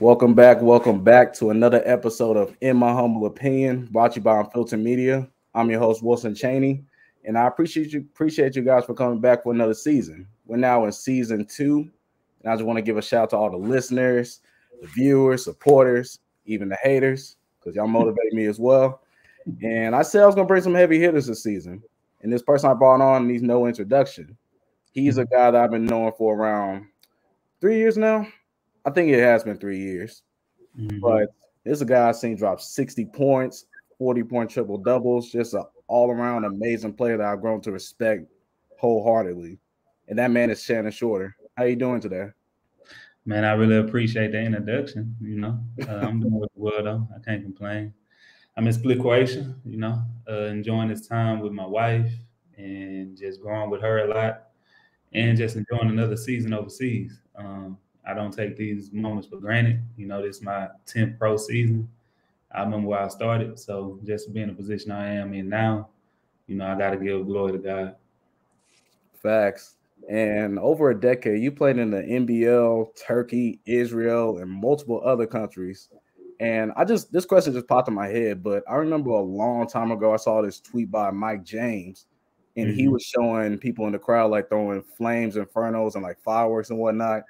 Welcome back. Welcome back to another episode of In My Humble Opinion, brought to you by Unfiltered Media. I'm your host, Wilson Cheney, and I appreciate you appreciate you guys for coming back for another season. We're now in season two, and I just want to give a shout out to all the listeners, the viewers, supporters, even the haters, because y'all motivate me as well. And I said I was gonna bring some heavy hitters this season. And this person I brought on needs no introduction. He's a guy that I've been knowing for around three years now. I think it has been three years. Mm-hmm. But this is a guy I've seen drop 60 points, 40 point triple doubles, just an all around amazing player that I've grown to respect wholeheartedly. And that man is Shannon Shorter. How you doing today? Man, I really appreciate the introduction. You know, uh, I'm doing well though. I can't complain. I'm in Split Croatia, you know, uh, enjoying this time with my wife and just growing with her a lot and just enjoying another season overseas. Um, I don't take these moments for granted. You know, this is my 10th pro season. I remember where I started. So just to be in the position I am in now, you know, I got to give glory to God. Facts. And over a decade, you played in the NBL, Turkey, Israel, and multiple other countries. And I just, this question just popped in my head, but I remember a long time ago, I saw this tweet by Mike James, and mm-hmm. he was showing people in the crowd like throwing flames, infernos, and like fireworks and whatnot.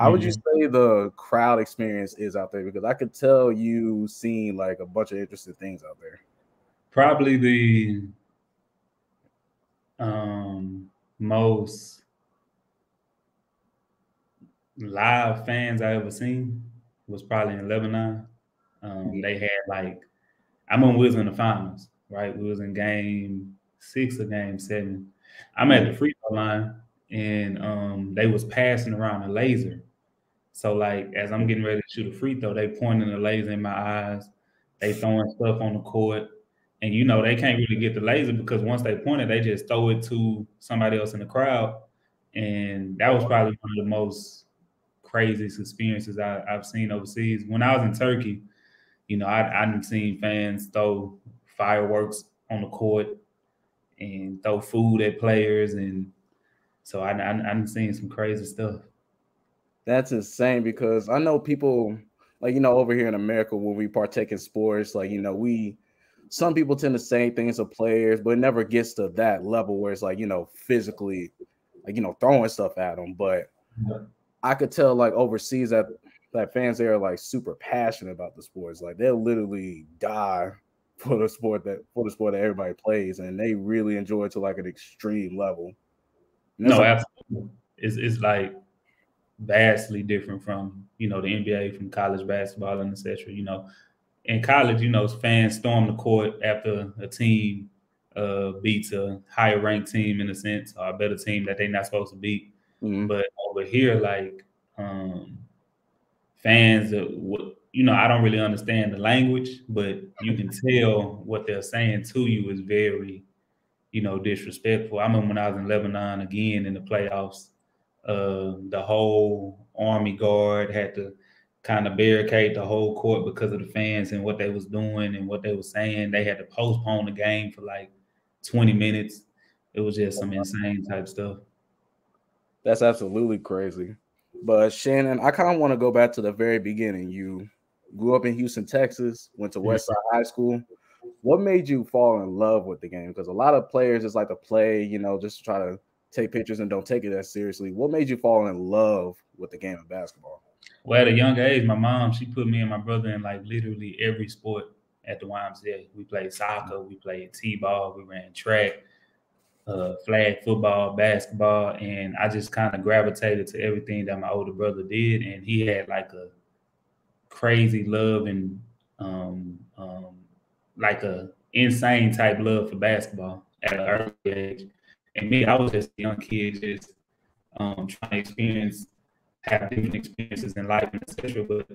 How would you mm-hmm. say the crowd experience is out there? Because I could tell you seen like a bunch of interesting things out there. Probably the um, most live fans I ever seen was probably in Lebanon. Um, mm-hmm. They had like, I remember we was in the finals, right? We was in game six or game seven. I'm at the free throw line, and um, they was passing around a laser so like as I'm getting ready to shoot a free throw, they pointing the laser in my eyes. They throwing stuff on the court. And you know, they can't really get the laser because once they point it, they just throw it to somebody else in the crowd. And that was probably one of the most craziest experiences I, have seen overseas. When I was in Turkey, you know, I, I've seen fans throw fireworks on the court and throw food at players. And so I, I've seen some crazy stuff. That's insane because I know people like you know over here in America when we partake in sports, like you know we some people tend to say things of players, but it never gets to that level where it's like you know physically, like you know throwing stuff at them. But I could tell like overseas that that fans there are like super passionate about the sports. Like they'll literally die for the sport that for the sport that everybody plays, and they really enjoy it to like an extreme level. No, like, absolutely. It's it's like vastly different from you know the NBA, from college basketball and etc. You know, in college, you know, fans storm the court after a team uh, beats a higher ranked team in a sense, or a better team that they're not supposed to beat. Mm-hmm. But over here, like um, fans, uh, you know, I don't really understand the language, but you can tell what they're saying to you is very, you know, disrespectful. I remember when I was in Lebanon again in the playoffs uh, the whole army guard had to kind of barricade the whole court because of the fans and what they was doing and what they were saying. They had to postpone the game for like 20 minutes. It was just some insane type stuff. That's absolutely crazy. But Shannon, I kind of want to go back to the very beginning. You grew up in Houston, Texas, went to Westside High School. What made you fall in love with the game? Because a lot of players just like to play, you know, just to try to take pictures and don't take it as seriously. What made you fall in love with the game of basketball? Well, at a young age, my mom she put me and my brother in like literally every sport at the YMCA. We played soccer, we played t-ball, we ran track, uh, flag football, basketball, and I just kind of gravitated to everything that my older brother did, and he had like a crazy love and um, um, like a insane type love for basketball at an early age. And me, I was just a young kid, just um, trying to experience, have different experiences in life and etc. But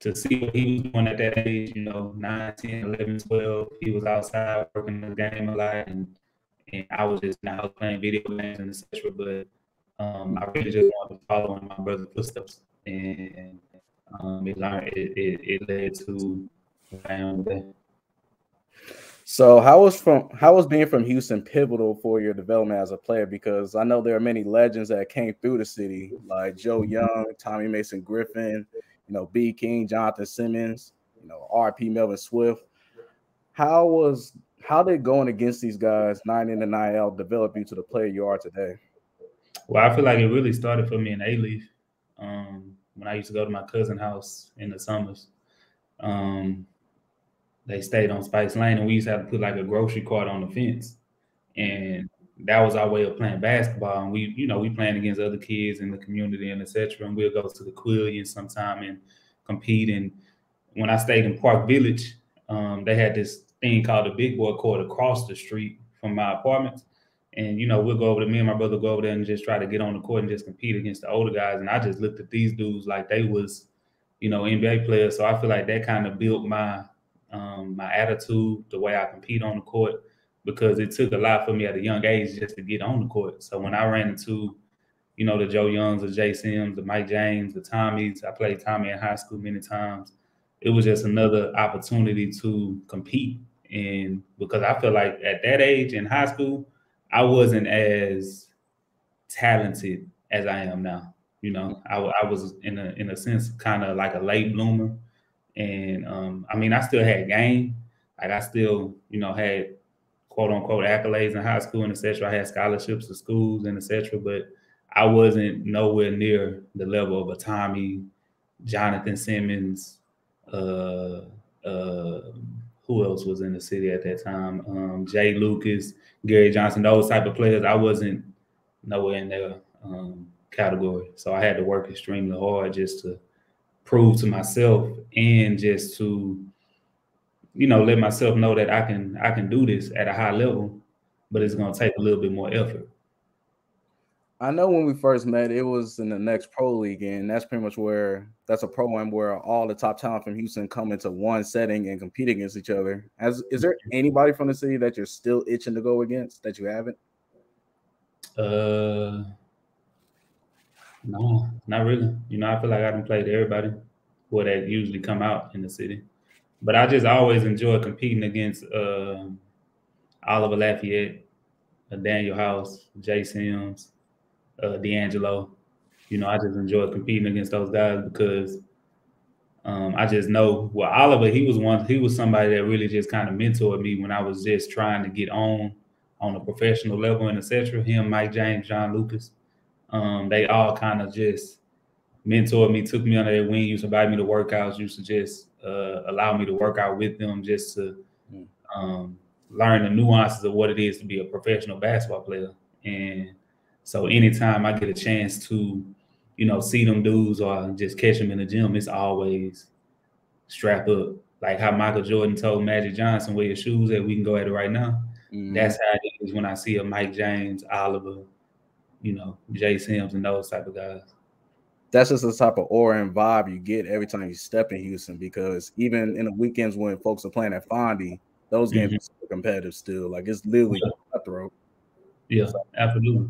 to see what he was doing at that age, you know, 9, 10, 11, 12, he was outside working the game a lot. And, and I was just now playing video games and etc. But um, I really just wanted to follow in my brother's footsteps. And um, it, it, it led to where I am today. So how was from how was being from Houston pivotal for your development as a player? Because I know there are many legends that came through the city, like Joe. Young, Tommy Mason Griffin, you know, B King, Jonathan Simmons, you know, RP Melvin Swift. How was how did going against these guys nine in and nine out develop you to the player you are today? Well, I feel like it really started for me in Alief. Um, when I used to go to my cousin house in the summers. Um, they stayed on Spice Lane, and we used to have to put like a grocery cart on the fence, and that was our way of playing basketball. And we, you know, we playing against other kids in the community and etc. And we'll go to the Quillian sometime and compete. And when I stayed in Park Village, um, they had this thing called the Big Boy Court across the street from my apartments. And you know, we'll go over to me and my brother go over there and just try to get on the court and just compete against the older guys. And I just looked at these dudes like they was, you know, NBA players. So I feel like that kind of built my um, my attitude, the way I compete on the court, because it took a lot for me at a young age just to get on the court. So when I ran into, you know, the Joe Youngs, the Jay Sims, the Mike James, the Tommies, I played Tommy in high school many times. It was just another opportunity to compete. And because I feel like at that age in high school, I wasn't as talented as I am now. You know, I, I was in a in a sense kind of like a late bloomer, and um, I mean, I still had game. Like I still, you know, had quote unquote accolades in high school and etc. I had scholarships to schools and etc. But I wasn't nowhere near the level of a Tommy, Jonathan Simmons, uh, uh, who else was in the city at that time? Um, Jay Lucas, Gary Johnson, those type of players. I wasn't nowhere in their um, category, so I had to work extremely hard just to prove to myself and just to, you know, let myself know that I can I can do this at a high level, but it's going to take a little bit more effort. I know when we first met, it was in the next pro league, and that's pretty much where that's a program where all the top talent from Houston come into one setting and compete against each other. As is there anybody from the city that you're still itching to go against that you haven't? Uh, no, not really. You know, I feel like I haven't played everybody who that usually come out in the city, but I just always enjoy competing against uh, Oliver Lafayette, uh, Danuel House, Jay Sims uh, D'Angelo. You know, I just enjoy competing against those guys because um, I just know well Oliver. He was one. He was somebody that really just kind of mentored me when I was just trying to get on on a professional level and etc. Him, Mike James, John Lucas. Um, they all kind of just mentored me, took me under their wing, used to invite me to workouts, used to just uh, allow me to work out with them just to mm. um, learn the nuances of what it is to be a professional basketball player. And so anytime I get a chance to, you know, see them dudes or just catch them in the gym, it's always strap up. Like how Michael Jordan told Magic Johnson, "Wear your shoes at. We can go at it right now." Mm-hmm. That's how it is when I see a Mike James, Oliver, you know, Jay Sims, and those type of guys. That's just the type of aura and vibe you get every time you step in Houston. Because even in the weekends when folks are playing at Fonde, those games mm-hmm. are competitive still. Like it's literally cutthroat. Yeah, absolutely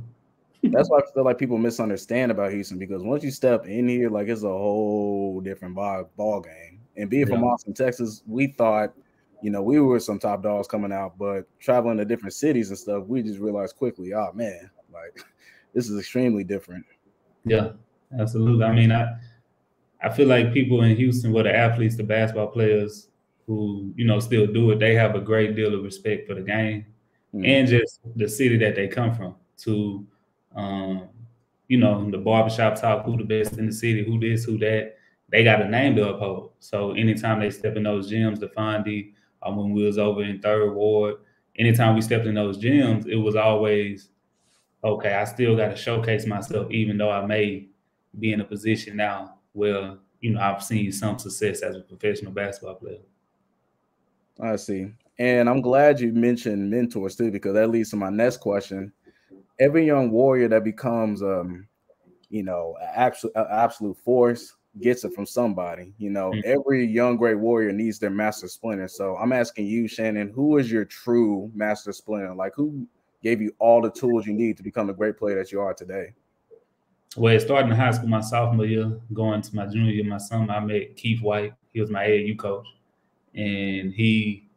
that's why I feel like people misunderstand about Houston because once you step in here, like it's a whole different ball, ball game. And being yeah. from Austin, Texas, we thought, you know, we were some top dogs coming out, but traveling to different cities and stuff, we just realized quickly, oh man, like this is extremely different. Yeah, absolutely. I mean, I I feel like people in Houston, where the athletes, the basketball players who, you know, still do it, they have a great deal of respect for the game mm-hmm. and just the city that they come from to um, you know, the barbershop talk, who the best in the city, who this, who that. They got a name to uphold. So anytime they step in those gyms, the Fonde, um, when we was over in Third Ward, anytime we stepped in those gyms, it was always, okay, I still got to showcase myself, even though I may be in a position now where, you know, I've seen some success as a professional basketball player. I see. And I'm glad you mentioned mentors too, because that leads to my next question every young warrior that becomes um you know absolute absolute force gets it from somebody you know mm-hmm. every young great warrior needs their master splinter so i'm asking you shannon who is your true master splinter like who gave you all the tools you need to become the great player that you are today. Well starting in high school my sophomore year going to my junior year my son i met keith white. He was my aau coach. And he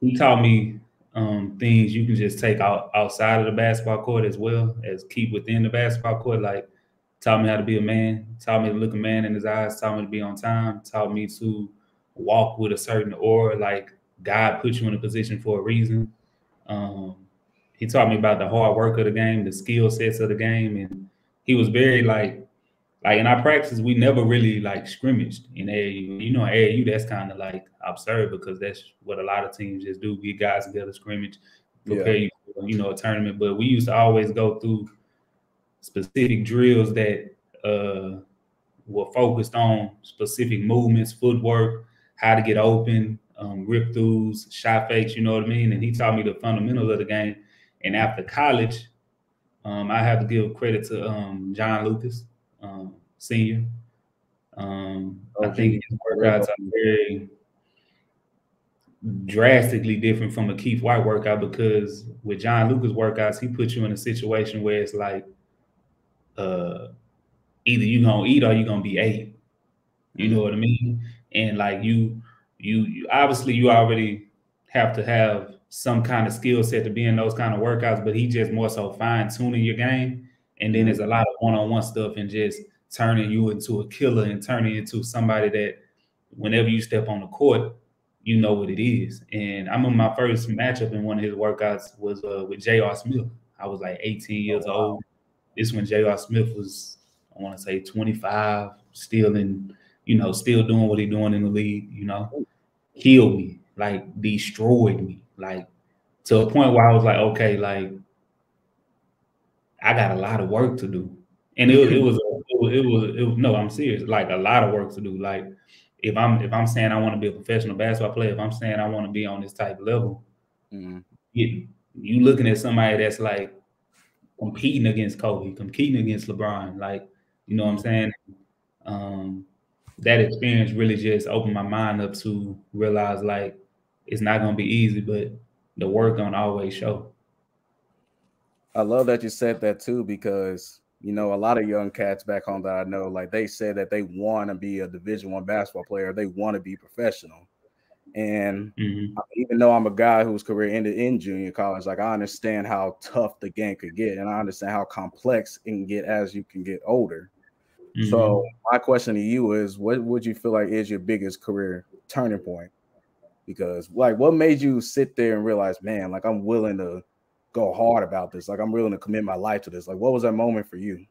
he taught me um, things you can just take out outside of the basketball court as well as keep within the basketball court, like taught me how to be a man, taught me to look a man in his eyes, taught me to be on time, taught me to walk with a certain aura, like God put you in a position for a reason. Um, he taught me about the hard work of the game, the skill sets of the game, and he was very like, like in our practices, we never really like scrimmaged in AAU. You know, AAU that's kind of like absurd because that's what a lot of teams just do: get guys together, scrimmage, prepare yeah. you for you know a tournament. But we used to always go through specific drills that uh, were focused on specific movements, footwork, how to get open, um, rip throughs, shot fakes. You know what I mean? And he taught me the fundamentals of the game. And after college, um, I have to give credit to um, John Lucas, um, senior. Um, I think his workouts are very drastically different from a Keith White workout because with John Lucas workouts, he puts you in a situation where it's like uh, either you're gonna eat or you're gonna be ate. You know what I mean? And like you, you, you obviously you already have to have some kind of skill set to be in those kind of workouts, but he just more so fine tuning your game. And then there's a lot of one on one stuff and just turning you into a killer and turning into somebody that whenever you step on the court, you know what it is. And I'm remember my first matchup in one of his workouts was uh, with J.R. Smith. I was like 18 years oh, wow. old. This when J.R. Smith was, I want to say 25, still in, you know, still doing what he doing in the league, you know, killed me, like destroyed me, like to a point where I was like, okay, like I got a lot of work to do. And it, it was, it was, it was, it was, no, I'm serious, like a lot of work to do. Like if I'm, if I'm saying I want to be a professional basketball player, if I'm saying I want to be on this type of level, mm-hmm. you, you looking at somebody that's like competing against Kobe, competing against LeBron. Like, you know what I'm saying? Um, that experience really just opened my mind up to realize like it's not gonna be easy, but the work gonna always show. I love that you said that too, because you know a lot of young cats back home that I know, like they said that they want to be a Division One basketball player, they want to be professional. And mm-hmm. even though I'm a guy whose career ended in junior college, like I understand how tough the game could get, and I understand how complex it can get as you can get older. Mm-hmm. So my question to you is, what would you feel like is your biggest career turning point? Because like, what made you sit there and realize, man, like I'm willing to go hard about this, like I'm willing to commit my life to this. Like, what was that moment for you?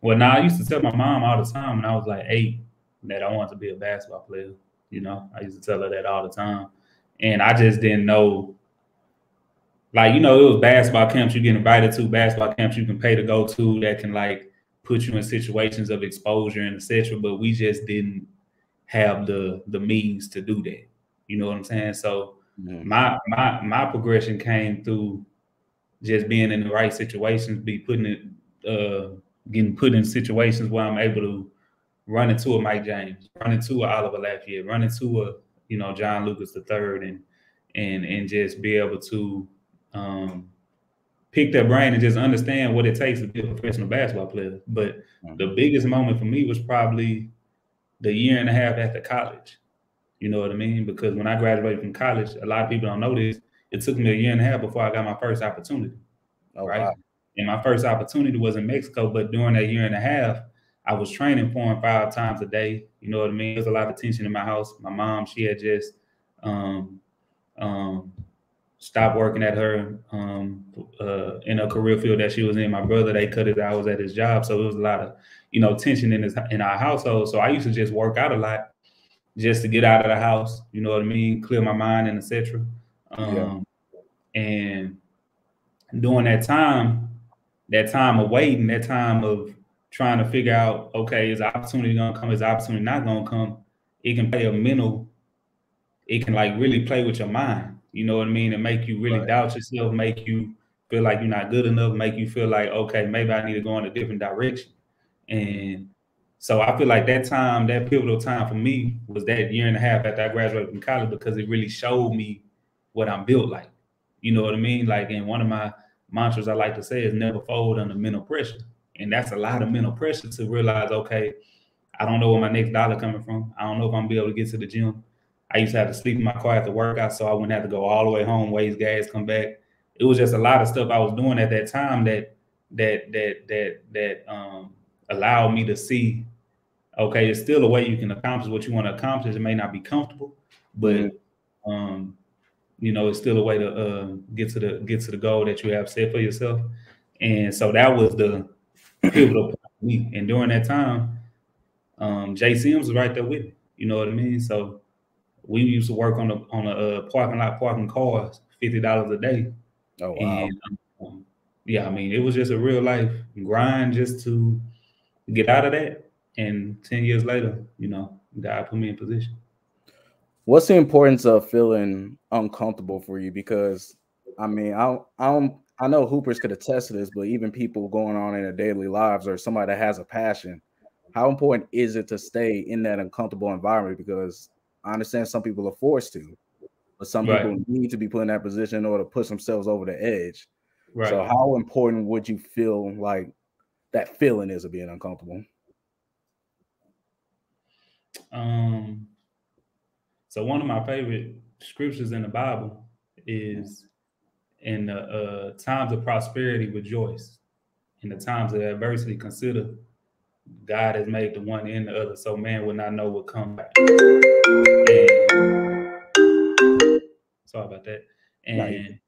Well, now I used to tell my mom all the time when I was like eight that I wanted to be a basketball player. You know, I used to tell her that all the time. And I just didn't know. Like, you know, it was basketball camps you get invited to, basketball camps you can pay to go to that can like put you in situations of exposure and etc. But we just didn't have the the means to do that. You know what I'm saying? So mm-hmm. my my my progression came through just being in the right situations, be putting it uh getting put in situations where I'm able to run into a Mike James, run into a Oliver Lafayette, run into a you know John Lucas the third, and and and just be able to um, pick their brain and just understand what it takes to be a professional basketball player. But mm-hmm. the biggest moment for me was probably the year and a half after college. You know what I mean? Because when I graduated from college, a lot of people don't know this. It took me a year and a half before I got my first opportunity. Oh, right. Wow. And my first opportunity was in Mexico, but during that year and a half, I was training four and five times a day. You know what I mean? There's a lot of tension in my house. My mom, she had just um, um, stopped working at her um, uh, in a career field that she was in. My brother, they cut his hours at his job, so it was a lot of you know tension in his in our household. So I used to just work out a lot just to get out of the house. You know what I mean? Clear my mind and etc. Um, yeah. And during that time, that time of waiting, that time of trying to figure out, okay, is opportunity gonna come? Is opportunity not gonna come? It can play a mental. It can like really play with your mind. You know what I mean? And make you really right. doubt yourself, make you feel like you're not good enough, make you feel like, okay, maybe I need to go in a different direction. And so I feel like that time, that pivotal time for me was that year and a half after I graduated from college because it really showed me what I'm built like. You know what I mean? Like, and one of my mantras I like to say is never fold under mental pressure. And that's a lot of mental pressure to realize, okay, I don't know where my next dollar coming from. I don't know if I'm gonna be able to get to the gym. I used to have to sleep in my car after workout, so I wouldn't have to go all the way home, waste gas, come back. It was just a lot of stuff I was doing at that time that that that that that um allowed me to see, okay, it's still a way you can accomplish what you want to accomplish. It may not be comfortable, but mm-hmm. um, you know, it's still a way to uh, get to the get to the goal that you have set for yourself. And so that was the pivotal point for me. And during that time, um, Jay Sims was right there with me. You know what I mean? So we used to work on the on a uh, parking lot parking cars, fifty dollars a day. Oh wow! And, um, yeah, I mean, it was just a real life grind just to get out of that. And ten years later, you know, God put me in position. What's the importance of feeling uncomfortable for you? Because I mean, I I don't I know hoopers could attest to this, but even people going on in their daily lives or somebody that has a passion, how important is it to stay in that uncomfortable environment? Because I understand some people are forced to, but some right. people need to be put in that position in order to push themselves over the edge. Right. So, how important would you feel like that feeling is of being uncomfortable? Um. So one of my favorite scriptures in the Bible is in the uh, times of prosperity rejoice, in the times of adversity consider God has made the one and the other, so man would not know what come back. sorry about that. And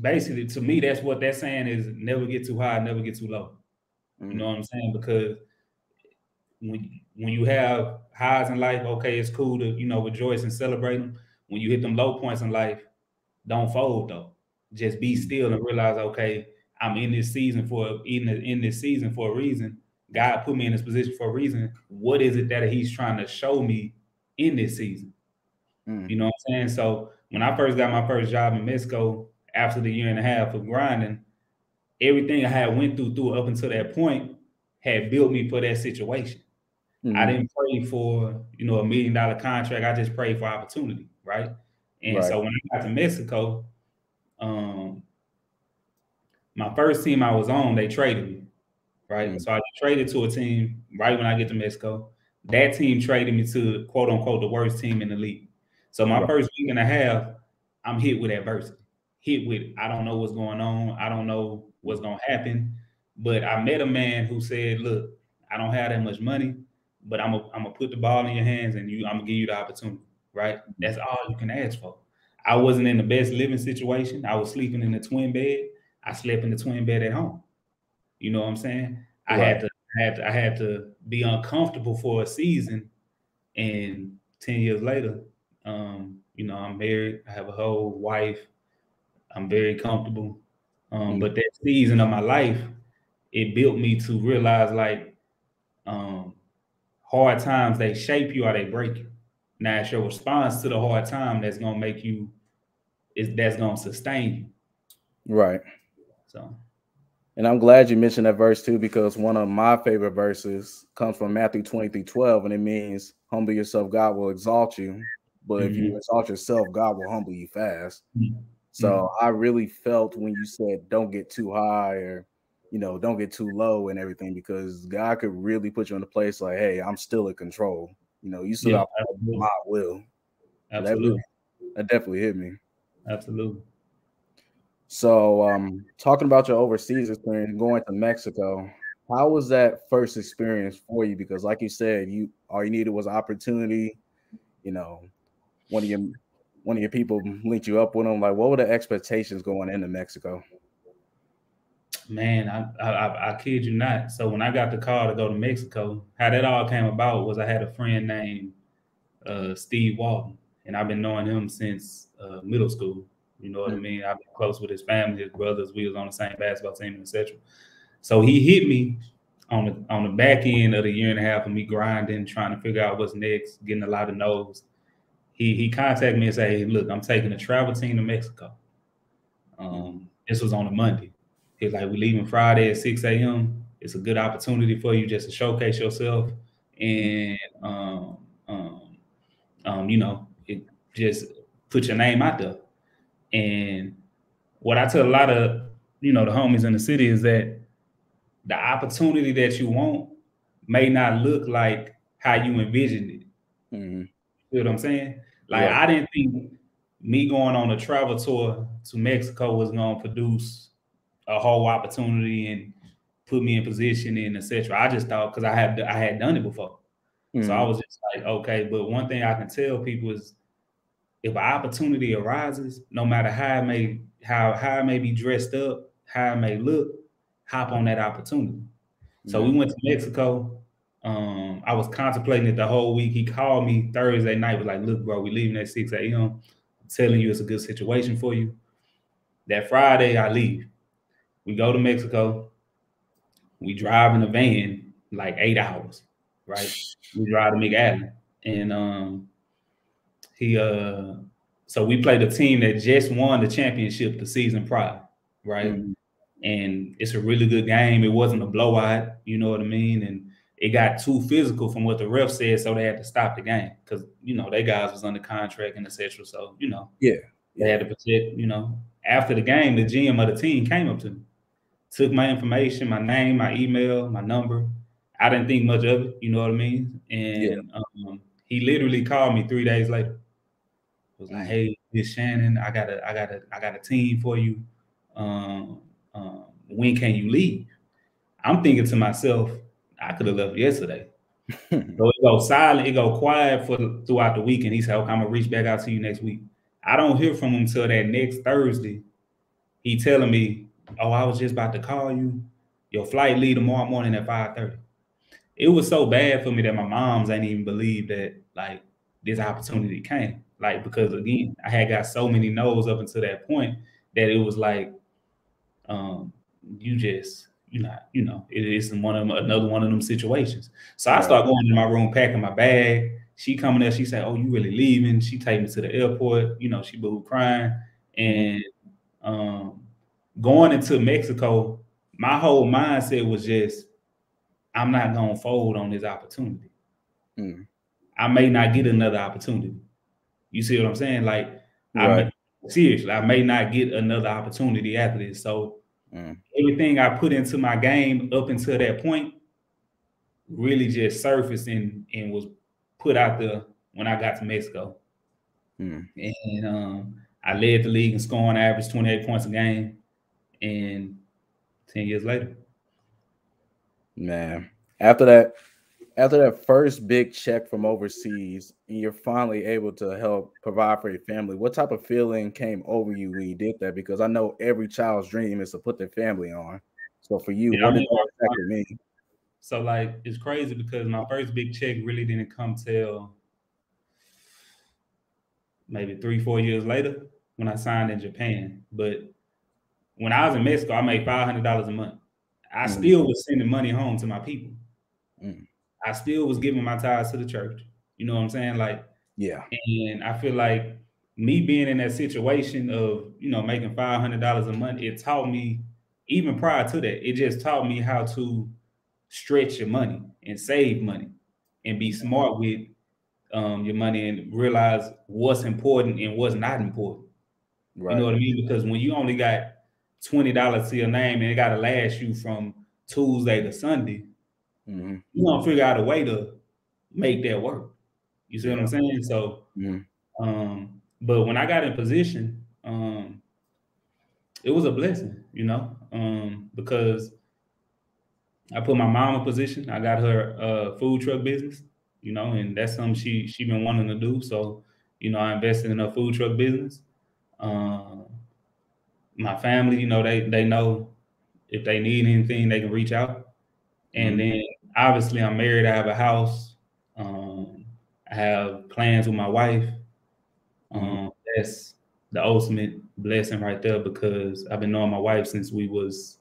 basically, to me, that's what that's saying is never get too high, never get too low. Mm-hmm. You know what I'm saying? Because when when you have highs in life, okay, it's cool to you know rejoice and celebrate them. When you hit them low points in life, don't fold though. Just be still and realize, okay, I'm in this season for in in this season for a reason. God put me in this position for a reason. What is it that He's trying to show me in this season? Mm. You know what I'm saying? So when I first got my first job in Mexico, after the year and a half of grinding, everything I had went through through up until that point had built me for that situation. Mm-hmm. I didn't pray for you know a million dollar contract. I just prayed for opportunity, right? And right. so when I got to Mexico, um, my first team I was on, they traded me, right? Mm-hmm. So I traded to a team right when I get to Mexico. That team traded me to quote unquote the worst team in the league. So my right. first week and a half, I'm hit with adversity. Hit with I don't know what's going on. I don't know what's gonna happen. But I met a man who said, "Look, I don't have that much money, but I'm gonna I'm gonna put the ball in your hands and you I'm gonna give you the opportunity." Right? That's all you can ask for. I wasn't in the best living situation. I was sleeping in the twin bed. I slept in the twin bed at home. You know what I'm saying? Right. I had to I had to, I had to be uncomfortable for a season, and ten years later, um, you know, I'm married. I have a whole wife. I'm very comfortable. Um, mm-hmm. But that season of my life, it built me to realize like um, hard times they shape you or they break you. Now it's your response to the hard time that's gonna make you is that's gonna sustain you. Right. So and I'm glad you mentioned that verse too, because one of my favorite verses comes from Matthew 23 12, and it means humble yourself, God will exalt you. But mm-hmm. if you mm-hmm. exalt yourself, God will humble you fast. Mm-hmm. So mm-hmm. I really felt when you said don't get too high or you know, don't get too low and everything because God could really put you in a place like, hey, I'm still in control. You know, you still yeah, have my will. Absolutely. That, that definitely hit me. Absolutely. So, um, talking about your overseas experience, going to Mexico, how was that first experience for you? Because, like you said, you all you needed was opportunity. You know, one of your one of your people linked you up with them. Like, what were the expectations going into Mexico? Man, I, I, I kid you not. So when I got the call to go to Mexico, how that all came about was I had a friend named uh, Steve Walton, and I've been knowing him since uh, middle school. You know what mm-hmm. I mean? I've been close with his family, his brothers. We was on the same basketball team, etc. So he hit me on the on the back end of the year and a half of me grinding, trying to figure out what's next, getting a lot of no's. He he contacted me and said, hey, "Look, I'm taking a travel team to Mexico." Um, this was on a Monday. He's like, "We're leaving Friday at 6 a.m. It's a good opportunity for you just to showcase yourself and um, um, um, you know, it just put your name out there." And what I tell a lot of you know the homies in the city is that the opportunity that you want may not look like how you envisioned it. Mm-hmm. You know what I'm saying? Like yeah. I didn't think me going on a travel tour to Mexico was gonna produce a whole opportunity and put me in position and etc. I just thought because I had I had done it before, mm-hmm. so I mm-hmm. was just like, okay. But one thing I can tell people is, if an opportunity arises, no matter how it may how how it may be dressed up, how it may look, hop on that opportunity. Mm-hmm. So we went to Mexico. Um, I was contemplating it the whole week. He called me Thursday night, was like, "Look, bro, we leaving at 6 a.m. I'm telling you it's a good situation for you." That Friday, I leave. We go to Mexico. We drive in a van like eight hours, right? We drive to McAllen. And um he uh so we played a team that just won the championship the season prior, right? Mm-hmm. And it's a really good game. It wasn't a blowout, you know what I mean? And it got too physical from what the ref said, so they had to stop the game because you know they guys was under contract and etc. So you know, yeah, they had to protect. You know, after the game, the GM of the team came up to me, took my information, my name, my email, my number. I didn't think much of it, you know what I mean? And yeah. um, he literally called me three days later. Was like, "Hey, this Shannon, I got a, I got a, I got a team for you. Um, um, when can you leave?" I'm thinking to myself, I could have left yesterday. so it go silent, it go quiet for throughout the week, and he said, "Okay, I'm gonna reach back out to you next week." I don't hear from him until that next Thursday. He telling me, "Oh, I was just about to call you. Your flight leave tomorrow morning at 5:30." It was so bad for me that my mom's ain't even believe that like this opportunity came. Like because again, I had got so many no's up until that point that it was like, um, you just you know, you know, it is one of them, another one of them situations. So I start going to my room, packing my bag. She coming there, she said, "Oh, you really leaving?" She take me to the airport. You know, she boo crying, and um, going into Mexico, my whole mindset was just, I'm not gonna fold on this opportunity. Mm. I may not get another opportunity. You see what I'm saying? Like, right. I may, seriously, I may not get another opportunity after this. So mm. everything I put into my game up until that point really just surfaced and, and was put out there when I got to Mexico. Mm. And um, I led the league in scoring average 28 points a game. And 10 years later. Man, after that, after that first big check from overseas, and you're finally able to help provide for your family, what type of feeling came over you when you did that? Because I know every child's dream is to put their family on. So for you, yeah, what did that mean? So like it's crazy because my first big check really didn't come till maybe three, four years later when I signed in Japan. But when I was in Mexico, I made five hundred dollars a month. I mm. still was sending money home to my people. I still was giving my tithes to the church. You know what I'm saying? Like, yeah. And I feel like me being in that situation of you know making five hundred dollars a month, it taught me even prior to that, it just taught me how to stretch your money and save money and be smart with um, your money and realize what's important and what's not important. Right. You know what I mean? Because when you only got twenty dollars to your name and it got to last you from Tuesday to Sunday, mm-hmm. you gonna figure out a way to make that work. You see what I'm saying? So, mm-hmm. um, but when I got in position, um, it was a blessing, you know, um, because I put my mom in position. I got her a food truck business, you know, and that's something she she been wanting to do. So, you know, I invested in her food truck business. Um, my family, you know, they they know if they need anything, they can reach out. And mm-hmm. then obviously I'm married, I have a house, um, I have plans with my wife. Mm-hmm. Um, that's the ultimate blessing right there because I've been knowing my wife since we was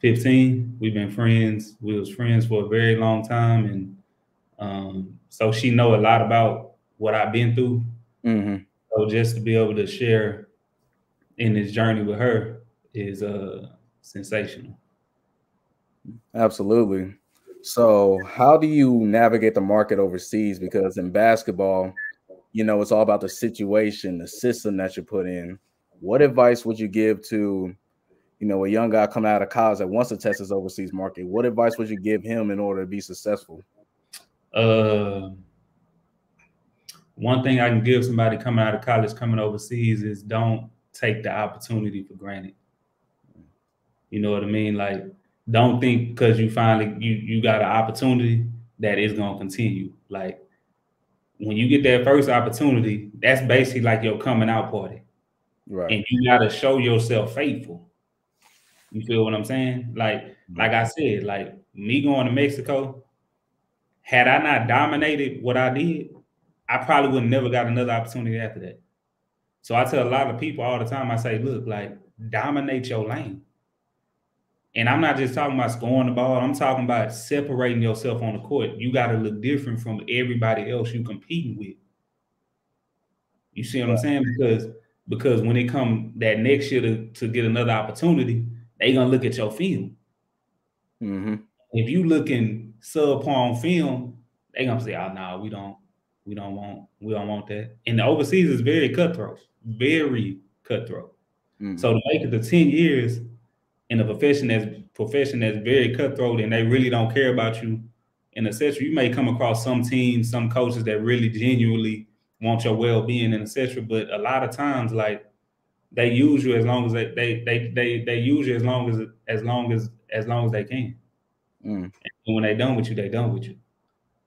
15. We've been friends. We was friends for a very long time, and um, so she know a lot about what I've been through. Mm-hmm. So just to be able to share in this journey with her is uh sensational. Absolutely. So, how do you navigate the market overseas? Because in basketball, you know, it's all about the situation, the system that you put in. What advice would you give to, you know, a young guy coming out of college that wants to test his overseas market? What advice would you give him in order to be successful? Uh, one thing I can give somebody coming out of college, coming overseas, is don't take the opportunity for granted. You know what I mean? Like don't think because you finally you you got an opportunity that is gonna continue. Like when you get that first opportunity, that's basically like your coming out party. Right. And you gotta show yourself faithful. You feel what I'm saying? Like, mm-hmm. like I said, like me going to Mexico, had I not dominated what I did, I probably would never got another opportunity after that. So I tell a lot of people all the time, I say, look, like dominate your lane. And I'm not just talking about scoring the ball. I'm talking about separating yourself on the court. You got to look different from everybody else you competing with. You see what. I'm saying? Because because when it come that next year to, to get another opportunity, they gonna look at your film. Mm-hmm. If you looking subpar on film, they gonna say, "Oh no, nah, we don't, we don't want, we don't want that." And the overseas is very cutthroat, very cutthroat. Mm-hmm. So to make it to ten years in a profession that's profession that's very cutthroat and they really don't care about you and etc. You may come across some teams, some coaches that really genuinely want your well-being and etc. But a lot of times, like they use you as long as they they they they, they use you as long as as long as as long as they can. Mm. And when they done with you, they done with you.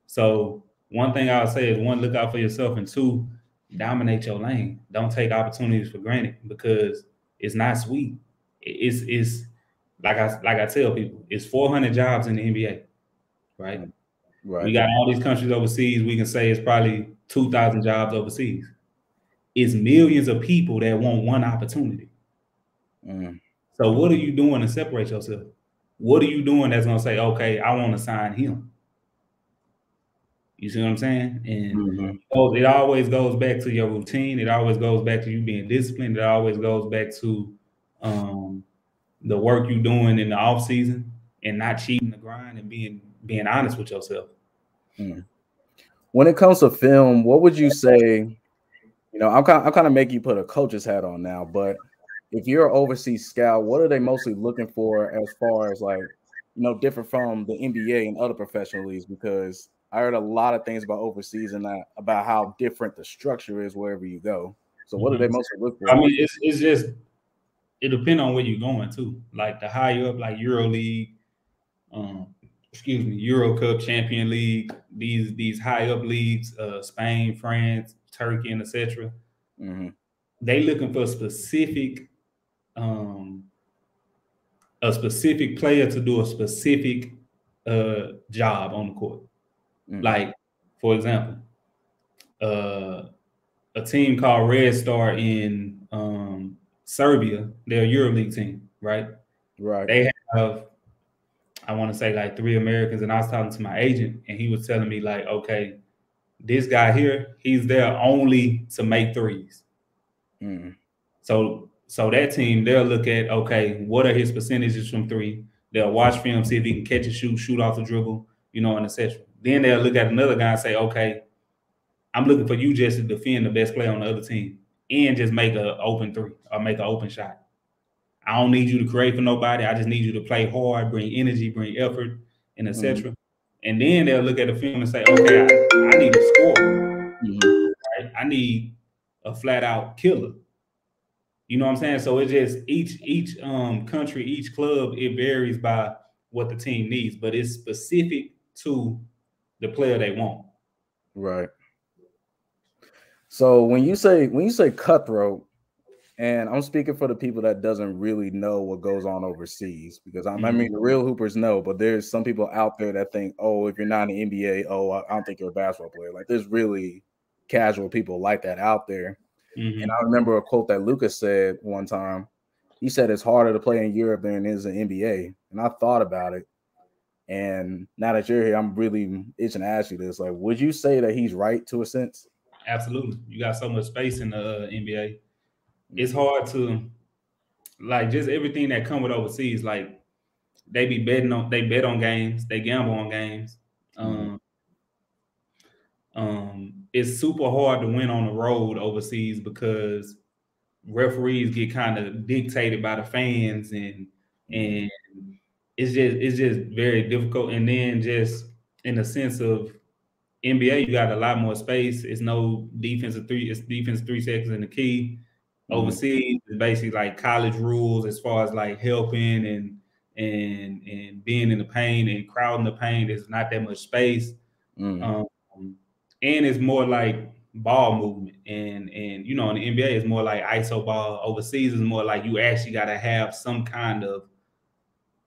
So one thing I'll say is one, look out for yourself, and two, dominate your lane. Don't take opportunities for granted because it's not sweet. It's it's like I like I tell people, it's 400 jobs in the NBA, right? Right. We got all these countries overseas. We can say it's probably 2,000 jobs overseas. It's millions of people that want one opportunity. Mm. So what are you doing to separate yourself? What are you doing that's gonna say, okay, I want to sign him? You see what I'm saying? And mm-hmm. it always goes back to your routine. It always goes back to you being disciplined. It always goes back to um, the work you're doing in the off season and not cheating the grind and being being honest with yourself. Mm. When it comes to film, what would you say? You know, I'm kind, I'm kind of making you put a coach's hat on now, but if you're an overseas scout, what are they mostly looking for as far as like, you know, different from the NBA and other professional leagues? Because I heard a lot of things about overseas and that, about how different the structure is wherever you go. So what mm-hmm. do they mostly look for? I mean, it's, it's just it depends on where you're going too. Like the higher up, like Euro League, um, excuse me, Euro Cup, Champion League, these these high up leagues, uh, Spain, France, Turkey, and etc. Mm-hmm. They looking for a specific, um, a specific player to do a specific uh job on the court. Mm-hmm. Like, for example, uh, a team called Red Star in um, Serbia, they're a EuroLeague team, right? Right. They have, I want to say like three Americans, and I was talking to my agent, and he was telling me like, okay, this guy here, he's there only to make 3s mm. So, so that team, they'll look at okay, what are his percentages from three? They'll watch film, see if he can catch a shoot, shoot off the dribble, you know, and etc. Then they'll look at another guy and say, okay, I'm looking for you just to defend the best player on the other team and just make an open three or make an open shot. I don't need you to create for nobody. I just need you to play hard, bring energy, bring effort, and etc. Mm-hmm. And then they'll look at the film and say, okay, I, I need a score. Mm-hmm. Right? I need a flat out killer. You know what I'm saying? So it just each each um country, each club, it varies by what the team needs, but it's specific to the player they want. Right. So when you say when you say cutthroat, and I'm speaking for the people that doesn't really know what goes on overseas because I, mm-hmm. I mean the real hoopers know, but there's some people out there that think, oh, if you're not in the NBA, oh, I don't think you're a basketball player. Like there's really casual people like that out there. Mm-hmm. And I remember a quote that Lucas said one time. He said it's harder to play in Europe than it is in NBA. And I thought about it. And now that you're here, I'm really itching to ask you this. Like, would you say that he's right to a sense? Absolutely. You got so much space in the uh, NBA. It's hard to like just everything that come with overseas. Like they be betting on, they bet on games, they gamble on games. Mm-hmm. Um, um, it's super hard to win on the road overseas because referees get kind of dictated by the fans and and it's just it's just very difficult. And then just in the sense of NBA, you got a lot more space. It's no defensive three. It's defense three seconds in the key. Mm-hmm. Overseas, it's basically like college rules as far as like helping and and and being in the paint and crowding the paint. There's not that much space, mm. um, and it's more like ball movement. And and you know, in the NBA, it's more like ISO ball. Overseas is more like you actually got to have some kind of.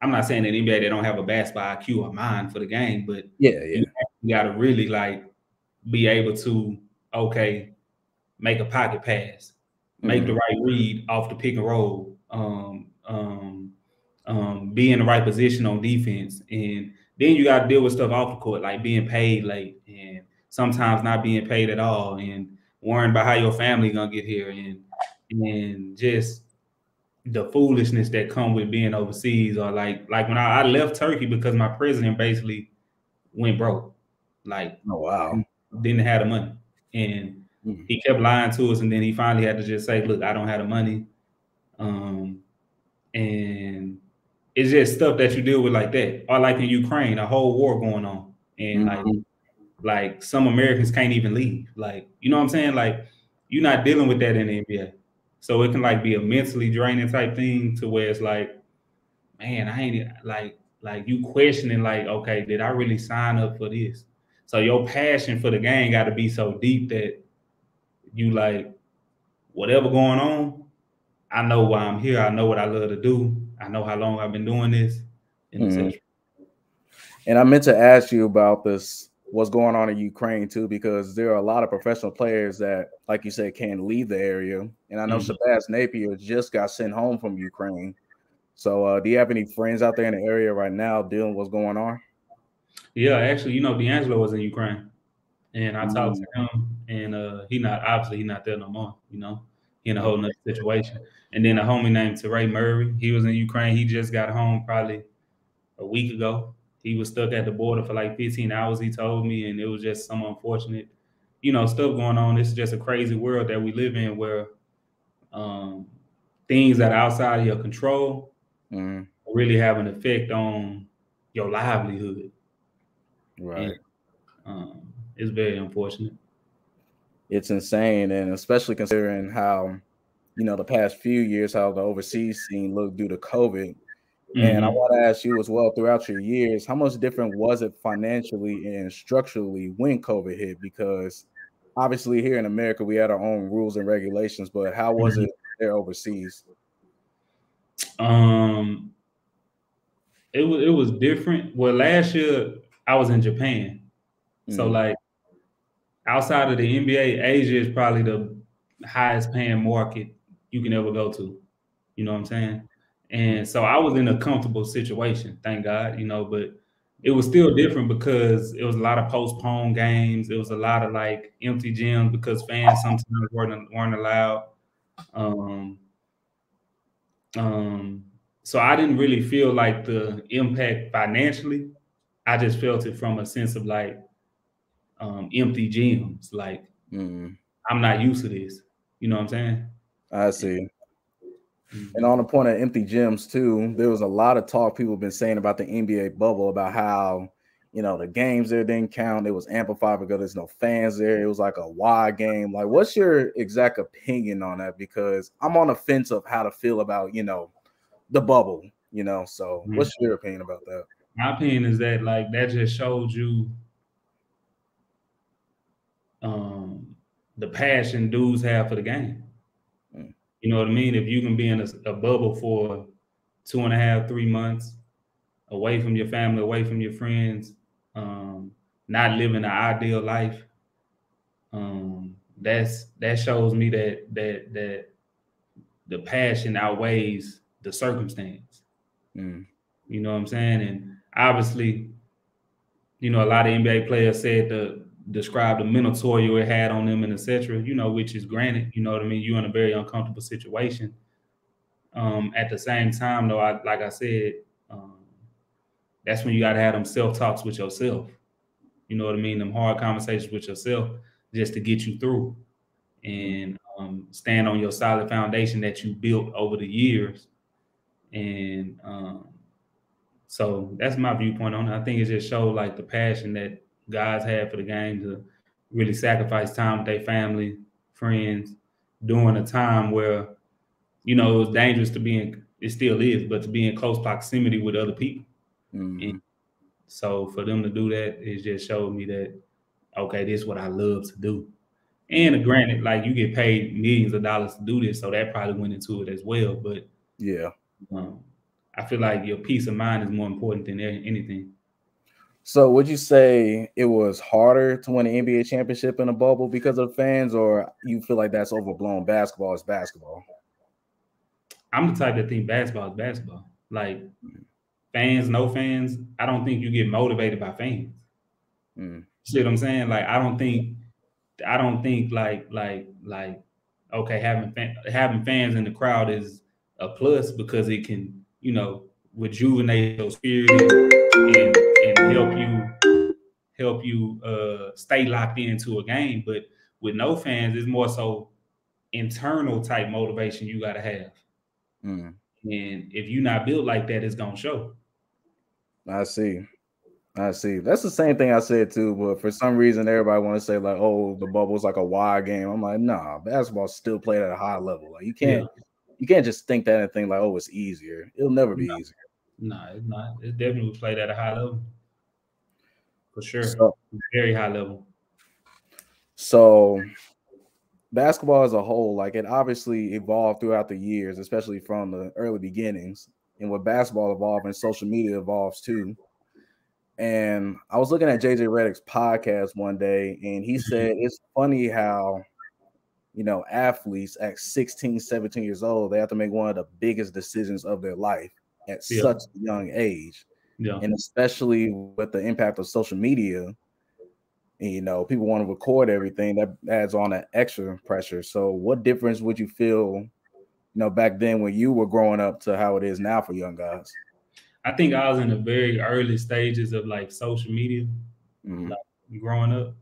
I'm not saying that NBA they don't have a basketball IQ or mind for the game, but yeah, yeah, you got to really like be able to okay make a pocket pass, make mm-hmm. the right read off the pick and roll, um, um, um, be in the right position on defense, and then you got to deal with stuff off the court like being paid late and sometimes not being paid at all, and worrying about how your family gonna get here, and and just the foolishness that come with being overseas, or like like when I, I left Turkey because my president basically went broke, like oh wow, didn't have the money, and mm-hmm. he kept lying to us, and then he finally had to just say, "Look, I don't have the money," um, and it's just stuff that you deal with like that. Or like in Ukraine, a whole war going on, and mm-hmm. like like some Americans can't even leave. Like you know what I'm saying? Like you're not dealing with that in the NBA, so it can like be a mentally draining type thing to where it's like, man, I ain't like like you questioning like, okay, did I really sign up for this? So your passion for the game got to be so deep that you like whatever going on. I know why I'm here. I know what I love to do. I know how long I've been doing this. Mm-hmm. And I meant to ask you about this, what's going on in Ukraine too, because there are a lot of professional players that, like you said, can't leave the area. And I know mm-hmm. Shabazz Napier just got sent home from Ukraine. So, uh, do you have any friends out there in the area right now dealing with what's going on? Yeah, actually, you know, D'Angelo was in Ukraine, and I mm-hmm. talked to mm. him, and uh, he not obviously he not there no more. You know, he in a whole nother situation. And then a homie named Teray Murray, he was in Ukraine. He just got home probably a week ago. He was stuck at the border for like 15 hours, he told me, and it was just some unfortunate, you know, stuff going on. This is just a crazy world that we live in where um, things that are outside of your control mm. really have an effect on your livelihood. Right. And, um, it's very unfortunate. It's insane, and especially considering how you know, the past few years, how the overseas scene looked due to COVID. Mm-hmm. And I mm-hmm. want to ask you as well throughout your years, how much different was it financially and structurally when COVID hit? Because obviously here in America, we had our own rules and regulations, but how was mm-hmm. it there overseas? Um, it was it was different. Well, last year I was in Japan, mm-hmm. so like outside of the NBA, Asia is probably the highest paying market you can ever go to. You know what I'm saying? And so I was in a comfortable situation, thank God, you know, but it was still different because it was a lot of postponed games. It was a lot of like empty gyms because fans sometimes weren't weren't allowed. Um, um, so I didn't really feel like the impact financially. I just felt it from a sense of like um, empty gyms. Like mm. I'm not used to this. You know what I'm saying? I see. Mm-hmm. And on the point of empty gyms too, there was a lot of talk people have been saying about the NBA bubble about how you know the games there didn't count. It was amplified because there's no fans there. It was like a wide game. Like, what's your exact opinion on that? Because I'm on the fence of how to feel about you know the bubble. You know, so mm-hmm. what's your opinion about that? My opinion is that like that just showed you um the passion dudes have for the game. You know what I mean? If you can be in a, a bubble for two and a half, three months, away from your family, away from your friends, um, not living an ideal life, um, that's that shows me that that that the passion outweighs the circumstance. Mm. You know what I'm saying? And obviously, you know, a lot of NBA players said the describe the mental toil it had on them and etc. You know, which is granted. You know what I mean. You're in a very uncomfortable situation. Um, at the same time, though, I like I said, um, that's when you got to have them self talks with yourself. You know what I mean? Them hard conversations with yourself just to get you through and um, stand on your solid foundation that you built over the years. And um, so that's my viewpoint on it. I think it just showed like the passion that guys had for the game to really sacrifice time with their family, friends during a time where, you know, it was dangerous to be in it still is, but to be in close proximity with other people. Mhm. So for them to do that, it just showed me that okay, this is what I love to do. And granted, like you get paid millions of dollars to do this, so that probably went into it as well. But Yeah. um, I feel like your peace of mind is more important than anything. So would you say it was harder to win an NBA championship in a bubble because of fans, or you feel like that's overblown? Basketball is basketball. I'm the type that think basketball is basketball. Like fans, no fans, I don't think you get motivated by fans. Mm. See what I'm saying? Like I don't think I don't think like like like okay having fan, having fans in the crowd is a plus because it can you know rejuvenate your spirit and, and, help you help you uh stay locked into a game. But with no fans, it's more so internal type motivation you got to have. Mm. And if you're not built like that, it's gonna show. I see. I see. That's the same thing I said too, but for some reason everybody want to say like, "Oh, the bubble's like a wide game." I'm like, "Nah, basketball's still played at a high level. Like you can't, you can't just think that and think like, oh, it's easier. It'll never be No. easier." No, it's not. It definitely played at a high level. For sure. So, Very high level. so basketball as a whole, like it obviously evolved throughout the years, especially from the early beginnings. And with basketball evolving, social media evolves too. And I was looking at JJ Redick's podcast one day, and he said it's funny how, you know, athletes at 16, 17 years old, they have to make one of the biggest decisions of their life at Yeah. such a young age. Yeah. And especially with the impact of social media, you know, people want to record everything that adds on that extra pressure. So, what difference would you feel, you know, back then when you were growing up to how it is now for young guys? I think I was in the very early stages of like social media Mhm. growing up.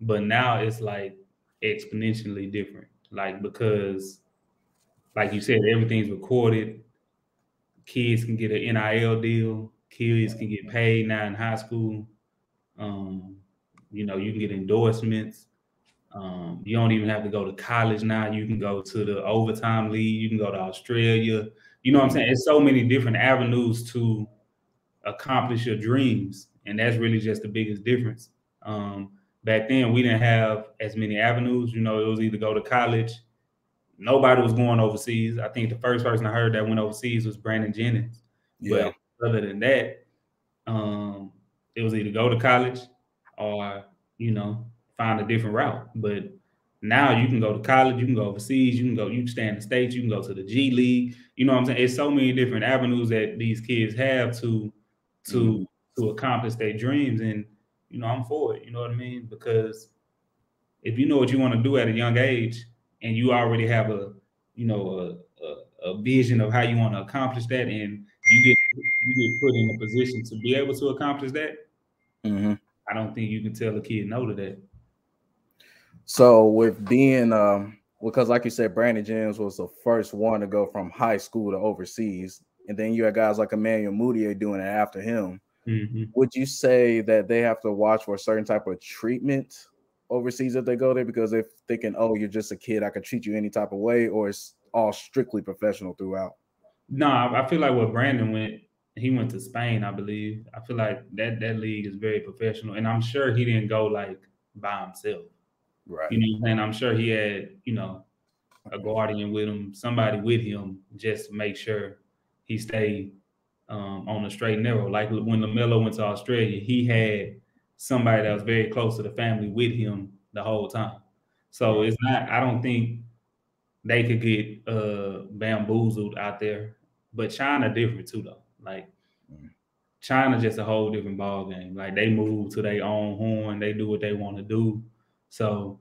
But now it's like exponentially different. Like because like you said, everything's recorded. Kids can get an NIL deal. Kids can get paid now in high school. Um, you know, you can get endorsements. Um, you don't even have to go to college now. You can go to the overtime league. You can go to Australia. You know what I'm saying? It's so many different avenues to accomplish your dreams, and that's really just the biggest difference. Um, back then, we didn't have as many avenues. You know, it was either go to college. Nobody was going overseas. I think the first person I heard that went overseas was Brandon Jennings. Yeah. But other than that, um, it was either go to college or you know find a different route. But now you can go to college, you can go overseas, you can go, you can stay in the states, you can go to the G League. You know what I'm saying? It's so many different avenues that these kids have to to to accomplish their dreams, and you know I'm for it. You know what I mean? Because if you know what you want to do at a young age, and you already have a you know a, a, a vision of how you want to accomplish that, and you get you get put in a position to be able to accomplish that, Mhm. I don't think you can tell a kid no to that. So with being um because like you said, Brandon James was the first one to go from high school to overseas, and then you had guys like Emmanuel Mudiay doing it after him. Mhm. Would you say that they have to watch for a certain type of treatment overseas if they go there? Because if thinking, oh, you're just a kid, I could treat you any type of way, or it's all strictly professional throughout. No, I I feel like what Brandon went, he went to Spain, I believe. I feel like that that league is very professional, and I'm sure he didn't go like by himself. Right. You know, what I'm saying? I'm sure he had, you know, a guardian with him, somebody with him, just to make sure he stayed um, on the straight and narrow. Like when Lamelo went to Australia, he had somebody that was very close to the family with him the whole time. So it's not. I don't think they could get uh, bamboozled out there. But China different too, though. Like Mm. China just a whole different ball game. Like they move to their own horn. They do what they want to do. So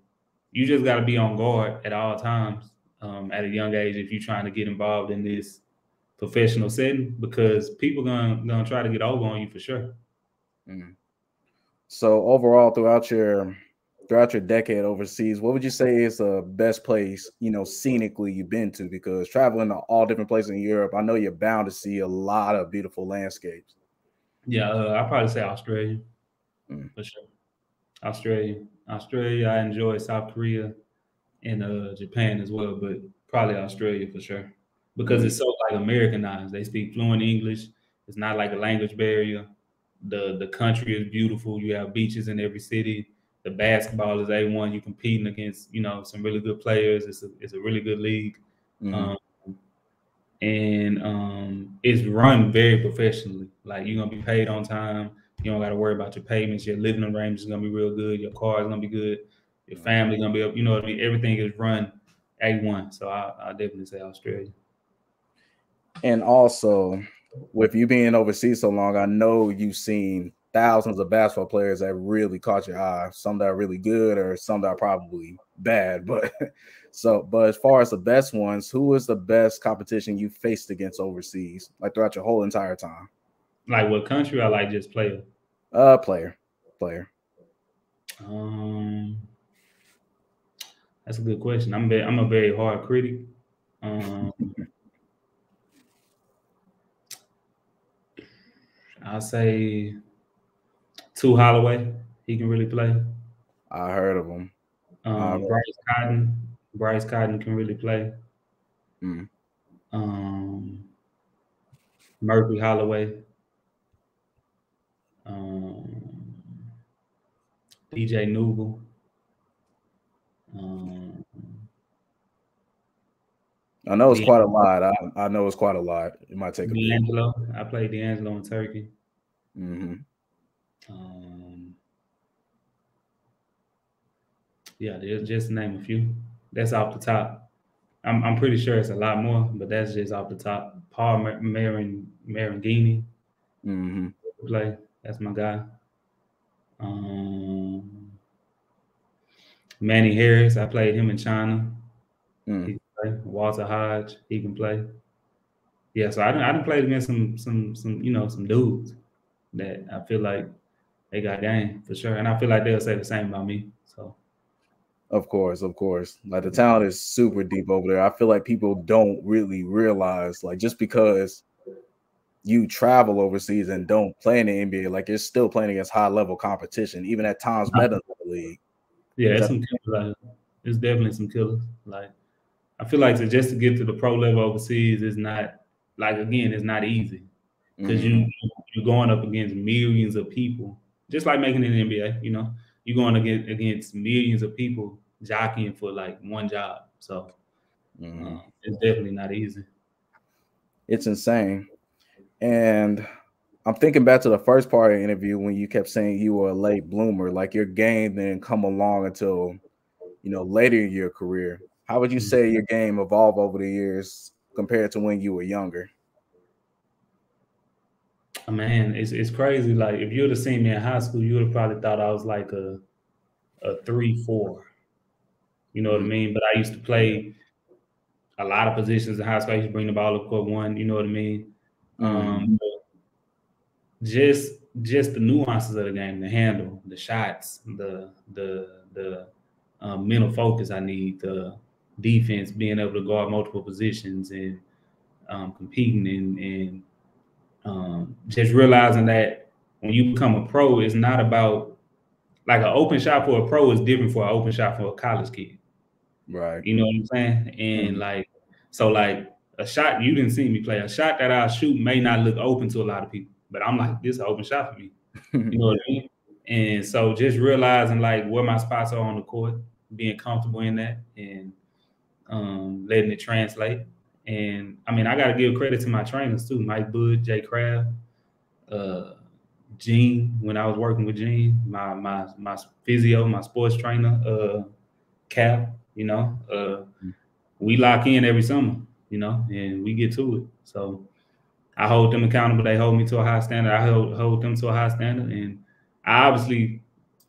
you just got to be on guard at all times um, at a young age if you're trying to get involved in this professional setting because people gonna gonna try to get over on you for sure. Mm. So overall, throughout your throughout your decade overseas, what would you say is the best place, you know, scenically you've been to? Because traveling to all different places in Europe, I know you're bound to see a lot of beautiful landscapes. Yeah, uh, I'd probably say Australia Mm. for sure. Australia, Australia. I enjoy South Korea and uh, Japan as well, but probably Australia for sure because it's so like Americanized. They speak fluent English. It's not like a language barrier. The the country is beautiful. You have beaches in every city. The basketball is a one. You're competing against you know some really good players. It's a it's a really good league, mm-hmm. um, and um, it's run very professionally. Like you're gonna be paid on time. You don't got to worry about your payments. Your living arrangements is gonna be real good. Your car is gonna be good. Your family gonna be up. You know what I mean. Everything is run a one. So I I definitely say Australia. And also, with you being overseas so long, I know you've seen thousands of basketball players that really caught your eye. Some that are really good, or some that are probably bad. But so, but as far as the best ones, who was the best competition you faced against overseas, like throughout your whole entire time? Like what country? I like just player. Uh, player, player. Um, that's a good question. I'm very, I'm a very hard critic. Um, I'll say two Holloway. He can really play. I heard of him. Um, Bryce Cotton. Bryce Cotton can really play. Mm. Um, Murphy Holloway. Um, DJ Newbill. Um, I know it's quite a lot. I, I know it's quite a lot. It might take a D'Angelo. I played D'Angelo in Turkey. Mm-hmm. Um, yeah, just to name a few. That's off the top. I'm I'm pretty sure it's a lot more, but that's just off the top. Paul Marin Marangini. Mm-hmm. Play. That's my guy. Um, Manny Harris. I played him in China. Mm play. Walter Hodge, he can play. Yeah, so I didn't I didn't play against some some some you know some dudes that I feel like they got game for sure, and I feel like they'll say the same about me. So, of course, of course, like the talent is super deep over there. I feel like people don't really realize like just because you travel overseas and don't play in the NBA, like you're still playing against high level competition, even at times better than the league. Yeah, it's, some killers, it's definitely some killers. Like I feel like to just to get to the pro level overseas is not like again, it's not easy because mm-hmm. you you're going up against millions of people, just like making an NBA. You know, you're going against against millions of people jockeying for like one job. So mm-hmm. uh, it's definitely not easy. It's insane, and I'm thinking back to the first part of the interview when you kept saying you were a late bloomer, like your game didn't come along until you know later in your career. How would you say your game evolved over the years compared to when you were younger? Oh, man, it's it's crazy. Like if you would have seen me in high school, you would have probably thought I was like a a three four. You know what I mm-hmm. mean? But I used to play a lot of positions in high school. I used to bring the ball up court one. You know what I mean? Mm-hmm. Um, just just the nuances of the game, the handle, the shots, the the the um, mental focus I need, the defense, being able to guard multiple positions and um, competing and, and um, just realizing that when you become a pro, it's not about like an open shot for a pro is different for an open shot for a college kid. Right. You know what I'm saying? And mm-hmm. like, so like a shot you didn't see me play, a shot that I shoot may not look open to a lot of people, but I'm like, this is an open shot for me. you know what I mean? And so just realizing like where my spots are on the court, being comfortable in that and um, letting it translate. And I mean, I got to give credit to my trainers too, Mike Bud, Jay Craft, uh, Gene. When I was working with Gene, my my my physio, my sports trainer, uh, Cap. You know, uh, we lock in every summer. You know, and we get to it. So I hold them accountable. They hold me to a high standard. I hold hold them to a high standard, and I obviously,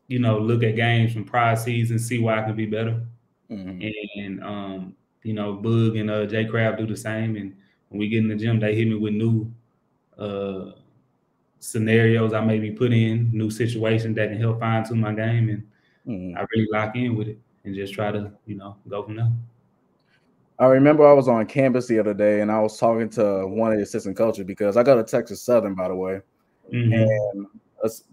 you know, look at games from prior seasons, see why I can be better. Mm-hmm. And um, you know, Bug and uh, Jay Crab do the same. And when we get in the gym, they hit me with new uh, scenarios I maybe put in, new situations that can help fine tune my game, and mm-hmm. I really lock in with it and just try to, you know, go from there. I remember I was on campus the other day and I was talking to one of the assistant coaches because I go to Texas Southern, by the way. Mm-hmm. And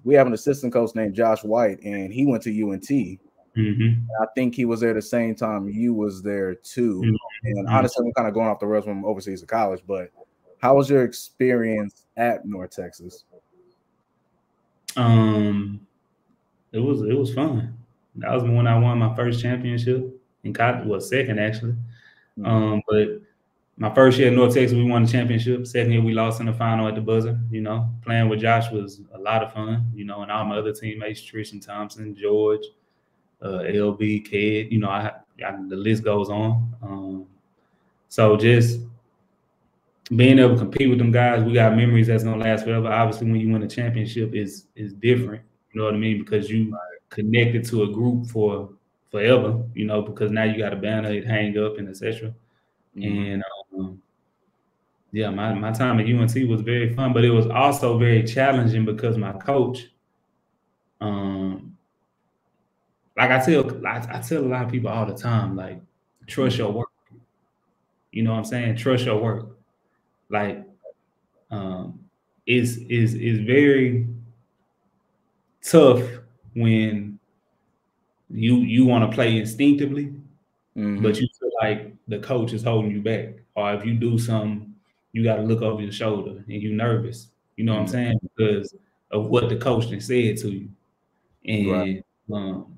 we have an assistant coach named Josh White, and he went to UNT. Mm-hmm. I think he was there the same time you was there too. Mm-hmm. And honestly, I'm kind of going off the rails from overseas to college, but how was your experience at North Texas? Um, it was it was fun. That was when I won my first championship in college. Well, second actually. Mm-hmm. Um, but my first year at North Texas, we won the championship. Second year, we lost in the final at the buzzer. You know, playing with Josh was a lot of fun. You know, and all my other teammates, Tristan Thompson, George, uh, LB, Kid. You know, I, I, the list goes on. Um, so just being able to compete with them guys, we got memories that's gonna last forever. Obviously, when you win a championship, is is different. You know what I mean? Because you connected to a group for forever. You know, because now you got a banner, it hang up and etc. Mm-hmm. And um, yeah, my, my time at UNT was very fun, but it was also very challenging because my coach, um, like I tell, I, I tell a lot of people all the time, like trust your work. You know what I'm saying? Trust your work. Like, um, is is is very tough when you you want to play instinctively, mm-hmm. but you feel like the coach is holding you back or if you do something, you got to look over your shoulder and you nervous. You know what I'm mm-hmm. saying? Because of what the coach has said to you, and right. um,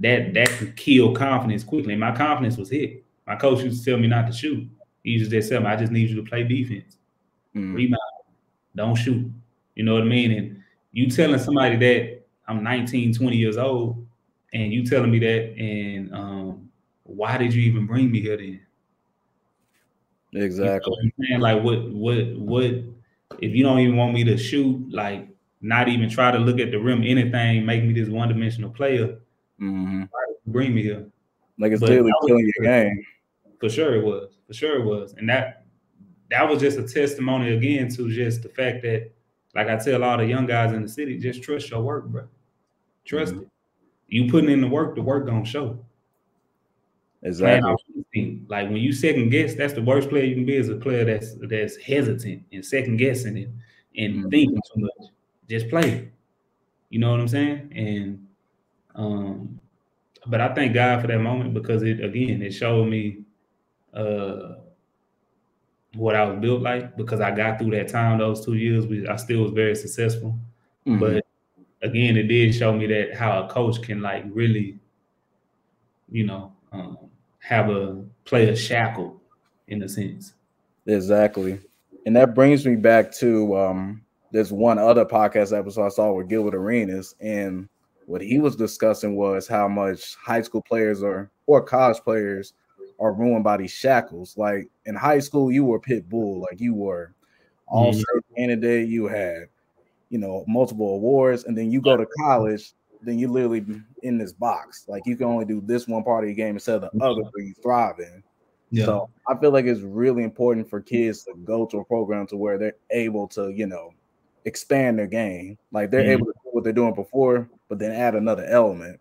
that that could kill confidence quickly. And my confidence was hit. My coach used to tell me not to shoot. He used to just tell me, "I just need you to play defense, mm. rebound, don't shoot." You know what I mean? And you telling somebody that I'm 19, 20 years old, and you telling me that, and um, why did you even bring me here then? Exactly. You know Like what what what if you don't even want me to shoot, like not even try to look at the rim, anything, make me this one dimensional player. Mm-hmm. Bring me here. Like it's but literally killing your game. For sure it was. For sure it was. And that that was just a testimony again to just the fact that, like I tell all the young guys in the city, just trust your work, bro. Trust mm-hmm. it. You putting in the work, the work gonna show. Exactly. Like when you second guess, that's the worst player you can be as a player that's that's hesitant and second guessing it and mm-hmm. thinking too much. Just play. You know what I'm saying? And um, but I thank God for that moment because it again it showed me uh what I was built like because I got through that time those two years. I still was very successful, mm-hmm. but again, it did show me that how a coach can like really, you know, um, have a player shackled in a sense. Exactly. And that brings me back to um there's one other podcast episode I saw with Gilbert Arenas, and what he was discussing was how much high school players or or college players are ruined by these shackles. Like in high school, you were pit bull, like you were all mm-hmm. candidate, you had you know multiple awards, and then you go to college then you literally in this box. Like you can only do this one part of your game instead of the other where you thrive in. Yeah. So I feel like it's really important for kids to go to a program to where they're able to, you know, expand their game. Like they're mm-hmm. able to do what they're doing before, but then add another element.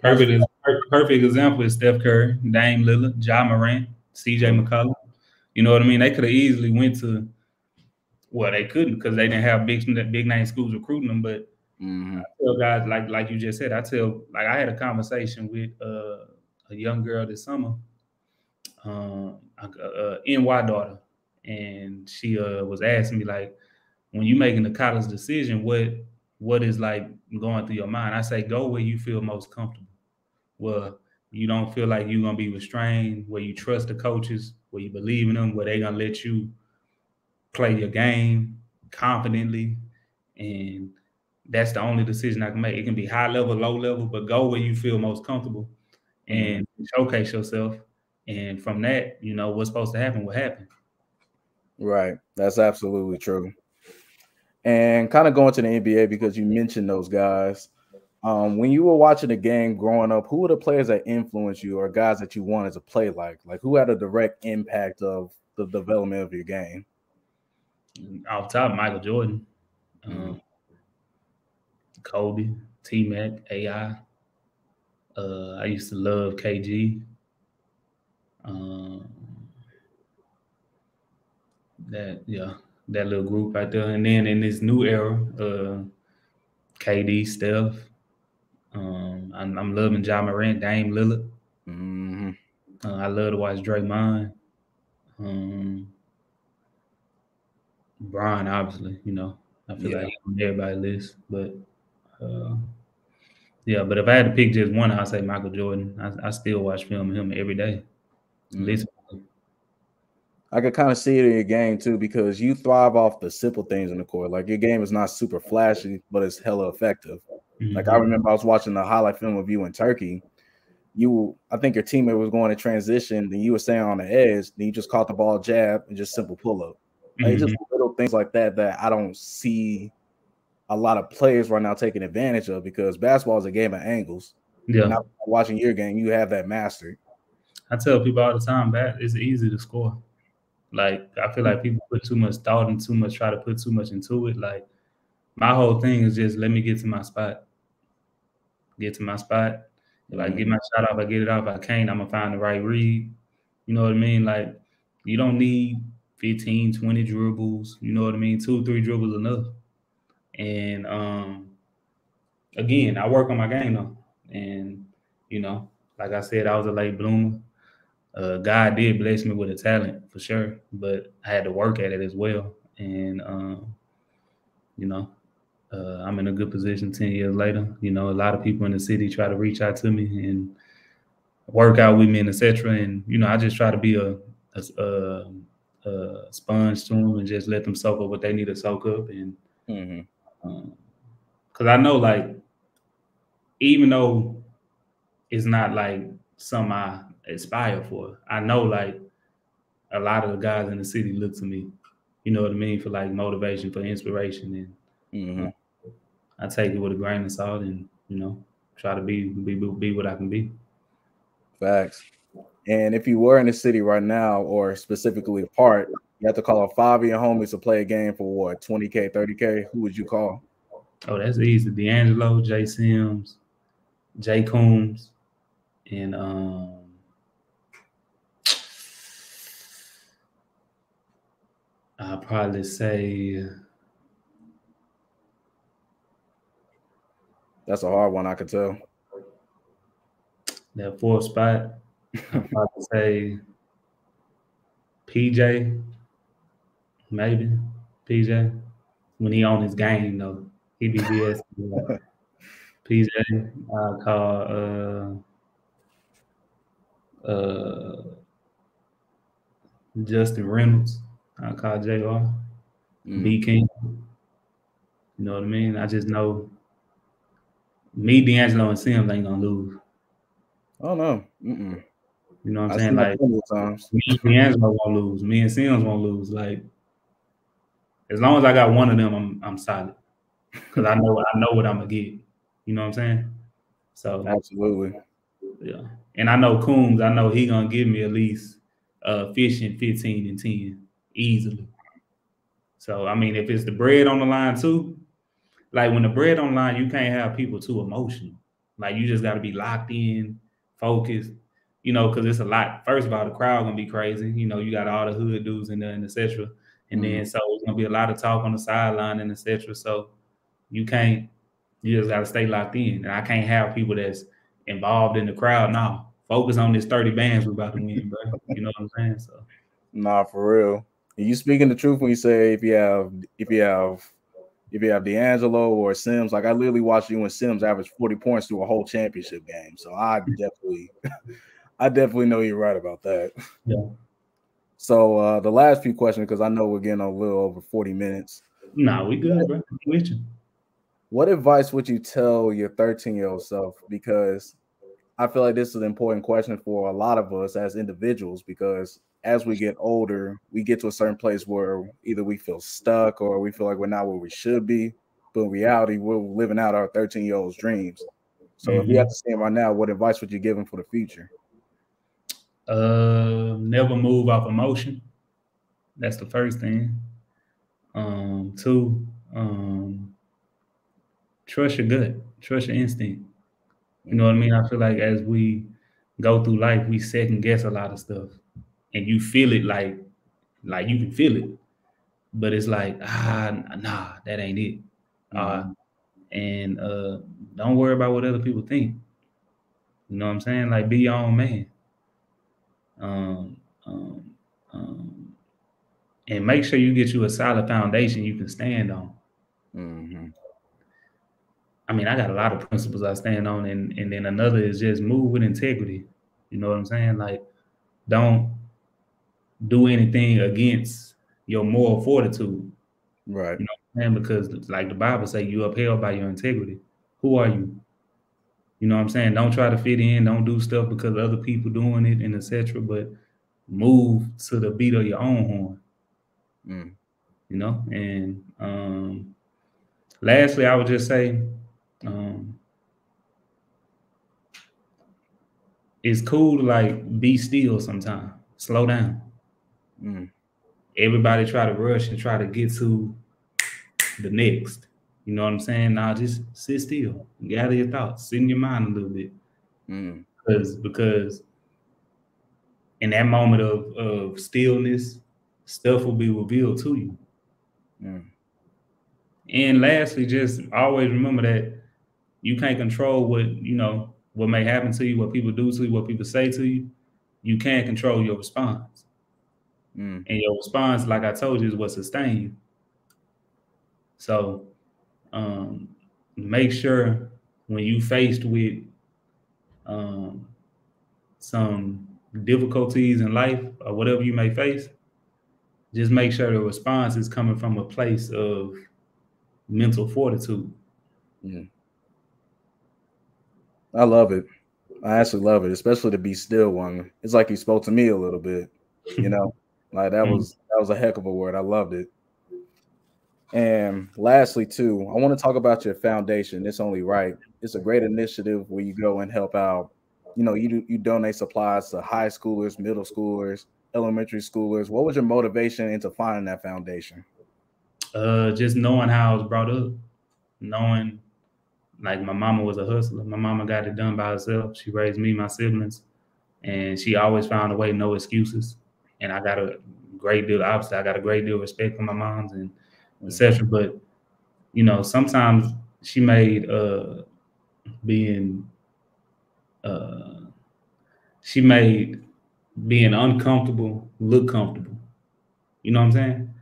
Perfect, perfect example is Steph Curry, Dame Lillard, Ja Morant, CJ McCollum. You know what I mean? They could have easily went to well, they couldn't because they didn't have big big name schools recruiting them, but Mm-hmm. I tell guys like like you just said. I tell like I had a conversation with uh, a young girl this summer, um, uh, uh, NY daughter, and she uh, was asking me like, when you making a college decision, what what is like going through your mind? I say go where you feel most comfortable. where you don't feel like you're gonna be restrained, where you trust the coaches, where you believe in them, where they're gonna let you play your game confidently and that's the only decision I can make. It can be high level, low level, but go where you feel most comfortable and mm-hmm. showcase yourself. And from that, you know, what's supposed to happen will happen. Right. That's absolutely true. And kind of going to the NBA because you mentioned those guys. Um, when you were watching the game growing up, who were the players that influenced you or guys that you wanted to play like? Like who had a direct impact of the development of your game? Off top, Michael Jordan. Mm-hmm. Um, Kobe, T Mac, AI. Uh, I used to love KG. Um, that yeah, that little group right there. And then in this new era, uh, KD, Steph. Um, I'm, I'm loving Ja Morant, Dame Lillard. Mm-hmm. Uh, I love to watch Draymond. Um, Brian, obviously, you know, I feel yeah. like he's on everybody's list, but uh, yeah, but if I had to pick just one, I'd say Michael Jordan. I, I still watch film of him every day. Mm-hmm. I could kind of see it in your game too because you thrive off the simple things in the court. Like your game is not super flashy, but it's hella effective. Mm-hmm. Like I mm-hmm. remember I was watching the highlight film of you in Turkey. You, I think your teammate was going to transition, then you were staying on the edge, then you just caught the ball, jab, and just simple pull up. Like mm-hmm. just little things like that that I don't see a lot of players right now taking advantage of because basketball is a game of angles. Yeah, watching your game, you have that mastered. I tell people all the time that it's easy to score. Like I feel like people put too much thought and too much try to put too much into it. Like my whole thing is just let me get to my spot. Get to my spot. If I get my shot off, I get it off. If I can't, I'm gonna find the right read. You know what I mean? Like you don't need 15, 20 dribbles. You know what I mean? Two, three dribbles enough. And um again, I work on my game though. And you know, like I said, I was a late bloomer uh, God did bless me with a talent for sure, but I had to work at it as well. And um, you know, uh, I'm in a good position ten years later. You know, a lot of people in the city try to reach out to me and work out with me and etc. And you know, I just try to be a, a, a, a sponge to them and just let them soak up what they need to soak up. And because mm-hmm. um, I know, like, even though it's not like some I aspire for. I know like a lot of the guys in the city look to me, you know what I mean, for like motivation, for inspiration, and mm-hmm. I take it with a grain of salt, and you know, try to be be be what I can be. Facts. And if you were in the city right now, or specifically apart, you have to call five of your homies to play a game for what, 20K, 30K? Who would you call? Oh, that's easy. D'Angelo, Jay Sims, Jay Coombs, and um I'll probably say that's a hard one. I could tell. That fourth spot, I'll probably say PJ, maybe PJ. When he on his game though, he be BS. PJ, I call uh uh Justin Reynolds. I call JR, mm. B King. You know what I mean? I just know me, D'Angelo, and Sims ain't gonna lose. Oh no. Mm-mm. You know what I'm saying? Like times. me and D'Angelo won't lose. Me and Sims won't lose. Like as long as I got one of them, I'm I'm solid. Cause I know I know what I'm gonna get. You know what I'm saying? So absolutely. Yeah. And I know Coombs, I know he gonna give me at least uh fishing 15 and 10 easily. So I mean, if it's the bread on the line too, like when the bread on the line, you can't have people too emotional. Like you just got to be locked in, focused. You know, because it's a lot. First of all, the crowd gonna be crazy. You know, you got all the hood dudes in there and etc. And mm-hmm. then so it's gonna be a lot of talk on the sideline and etc. So you can't. You just gotta stay locked in. And I can't have people that's involved in the crowd now. Focus on this 30 bands we're about to win, bro. You know what I'm saying? So Nah, for real you speaking the truth when you say if you have if you have if you have D'Angelo or Sims, like I literally watched you and Sims average 40 points through a whole championship game. So I definitely I definitely know you're right about that. Yeah. So uh the last few questions, because I know we're getting a little over 40 minutes. Nah, we good, bro. What advice would you tell your 13 year old self? Because I feel like this is an important question for a lot of us as individuals because as we get older, we get to a certain place where either we feel stuck or we feel like we're not where we should be. But in reality, we're living out our 13 year old's dreams. So mm-hmm. if you have to see him right now, what advice would you give him for the future? Uh, never move off emotion. That's the first thing. Um, two, um, trust your gut, trust your instinct. You know what I mean? I feel like as we go through life, we second guess a lot of stuff and you feel it like like you can feel it but it's like ah nah that ain't it uh, mm-hmm. and uh don't worry about what other people think you know what i'm saying like be your own man Um, um, um, and make sure you get you a solid foundation you can stand on. Mm-hmm. I mean, I got a lot of principles I stand on, and and then another is just move with integrity. You know what I'm saying? Like, don't do anything against your moral fortitude. Right. You know what I'm saying? Because like the Bible say, you upheld by your integrity. Who are you? You know what I'm saying? Don't try to fit in. Don't do stuff because other people doing it and etc. But move to the beat of your own horn. Mm. You know, and um, lastly, I would just say, um, it's cool to like be still sometimes, slow down. Mm. Everybody try to rush and try to get to the next. You know what I'm saying? Now just sit still, gather your thoughts, sit in your mind a little bit. Mm. Because because in that moment of, of stillness, stuff will be revealed to you. Mm. And lastly, just always remember that you can't control what you know what may happen to you, what people do to you, what people say to you. You can't control your response. Mm. And your response, like I told you, is what sustains you. So um, make sure when you faced with um, some difficulties in life or whatever you may face, just make sure the response is coming from a place of mental fortitude. Yeah. I love it. I actually love it, especially to be still one. It's like you spoke to me a little bit, you know. like that mm. was that was a heck of a word. I loved it. And lastly, too, I want to talk about your foundation. It's only right. It's a great initiative where you go and help out. You know, you you donate supplies to high schoolers, middle schoolers, elementary schoolers. What was your motivation into finding that foundation? Uh, just knowing how I was brought up, knowing like my mama was a hustler. My mama got it done by herself. She raised me, my siblings, and she always found a way, no excuses. And I got a great deal. Obviously, I got a great deal of respect for my moms and etc. But you know, sometimes she made uh being uh she made being uncomfortable look comfortable. You know what I'm saying?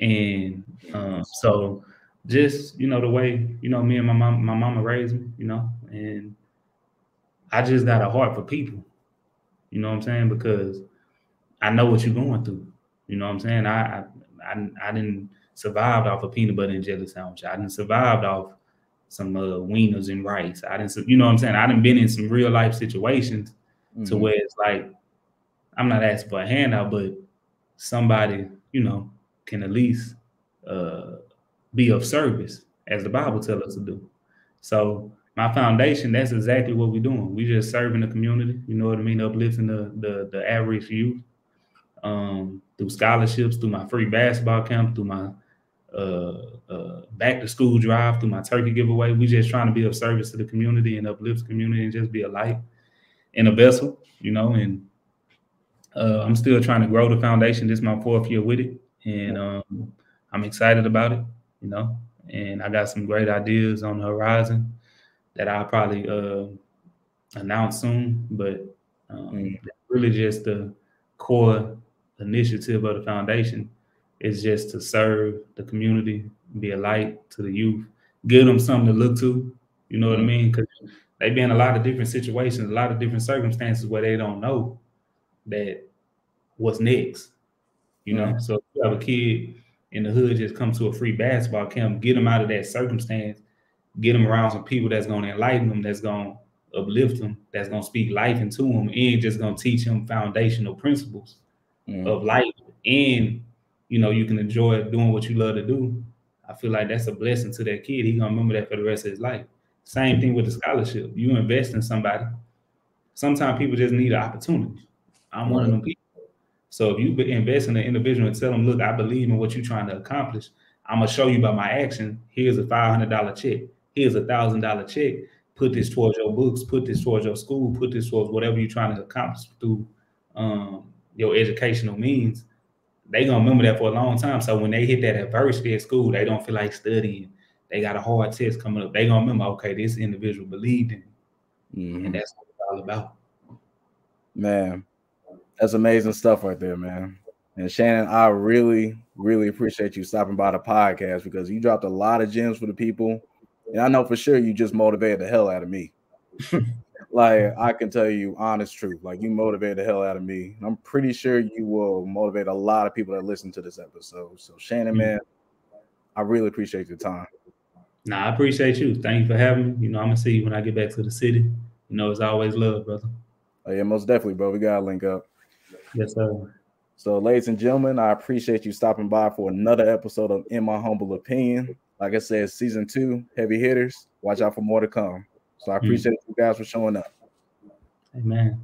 And um, so just you know the way you know me and my mom my mama raised me, you know, and I just got a heart for people. You know what I'm saying? Because I know what you're going through. You know what I'm saying? I I I, I didn't survived off a peanut butter and jelly sandwich. I didn't survived off some uh, wieners and rice. I didn't, you know what I'm saying? I didn't been in some real life situations mm-hmm. to where it's like I'm not asking for a handout, but somebody, you know, can at least uh, be of service as the Bible tells us to do. So my foundation, that's exactly what we're doing. We just serving the community, you know what I mean, uplifting the the, the average youth um, through scholarships, through my free basketball camp, through my uh, uh, back to school drive through my turkey giveaway. We just trying to be of service to the community and uplift the community and just be a light in a vessel, you know. And uh, I'm still trying to grow the foundation. This is my fourth year with it, and um, I'm excited about it, you know. And I got some great ideas on the horizon that I'll probably uh, announce soon. But um, mm. really, just the core initiative of the foundation is just to serve the community, be a light to the youth, give them something to look to. You know what I mm-hmm. mean? Because they be in a lot of different situations, a lot of different circumstances where they don't know that what's next. You know, mm-hmm. so if you have a kid in the hood just come to a free basketball camp, get them out of that circumstance, get them around some people that's going to enlighten them, that's going to uplift them, that's going to speak life into them, and just going to teach them foundational principles mm-hmm. of life and you know, you can enjoy doing what you love to do, I feel like that's a blessing to that kid. He gonna remember that for the rest of his life. Same thing with the scholarship. You invest in somebody. Sometimes people just need an opportunity. I'm one of them people. So if you invest in an individual and tell them, look, I believe in what you're trying to accomplish. I'm gonna show you by my action. Here's a $500 check. Here's a thousand dollar check. Put this towards your books. Put this towards your school. Put this towards whatever you're trying to accomplish through um, your educational means they gonna remember that for a long time. So when they hit that adversity at school, they don't feel like studying. They got a hard test coming up. They gonna remember, okay, this individual believed in me, mm-hmm. and that's what it's all about. Man, That's amazing stuff right there, man. And Shannon, I really, really appreciate you stopping by the podcast because you dropped a lot of gems for the people. And I know for sure you just motivated the hell out of me. like I can tell you honest truth. Like you motivated the hell out of me. I'm pretty sure you will motivate a lot of people that listen to this episode. So Shannon, mm-hmm. man, I really appreciate your time. Nah, I appreciate you. Thank you for having me. You know, I'm gonna see you when I get back to the city. You know, it's always love, brother. Oh, yeah, most definitely, bro. We gotta link up. Yes, sir. So, ladies and gentlemen, I appreciate you stopping by for another episode of In My Humble Opinion. Like I said, season two, heavy hitters. Watch out for more to come. So I hmm. appreciate mm. you guys for showing up. Amen.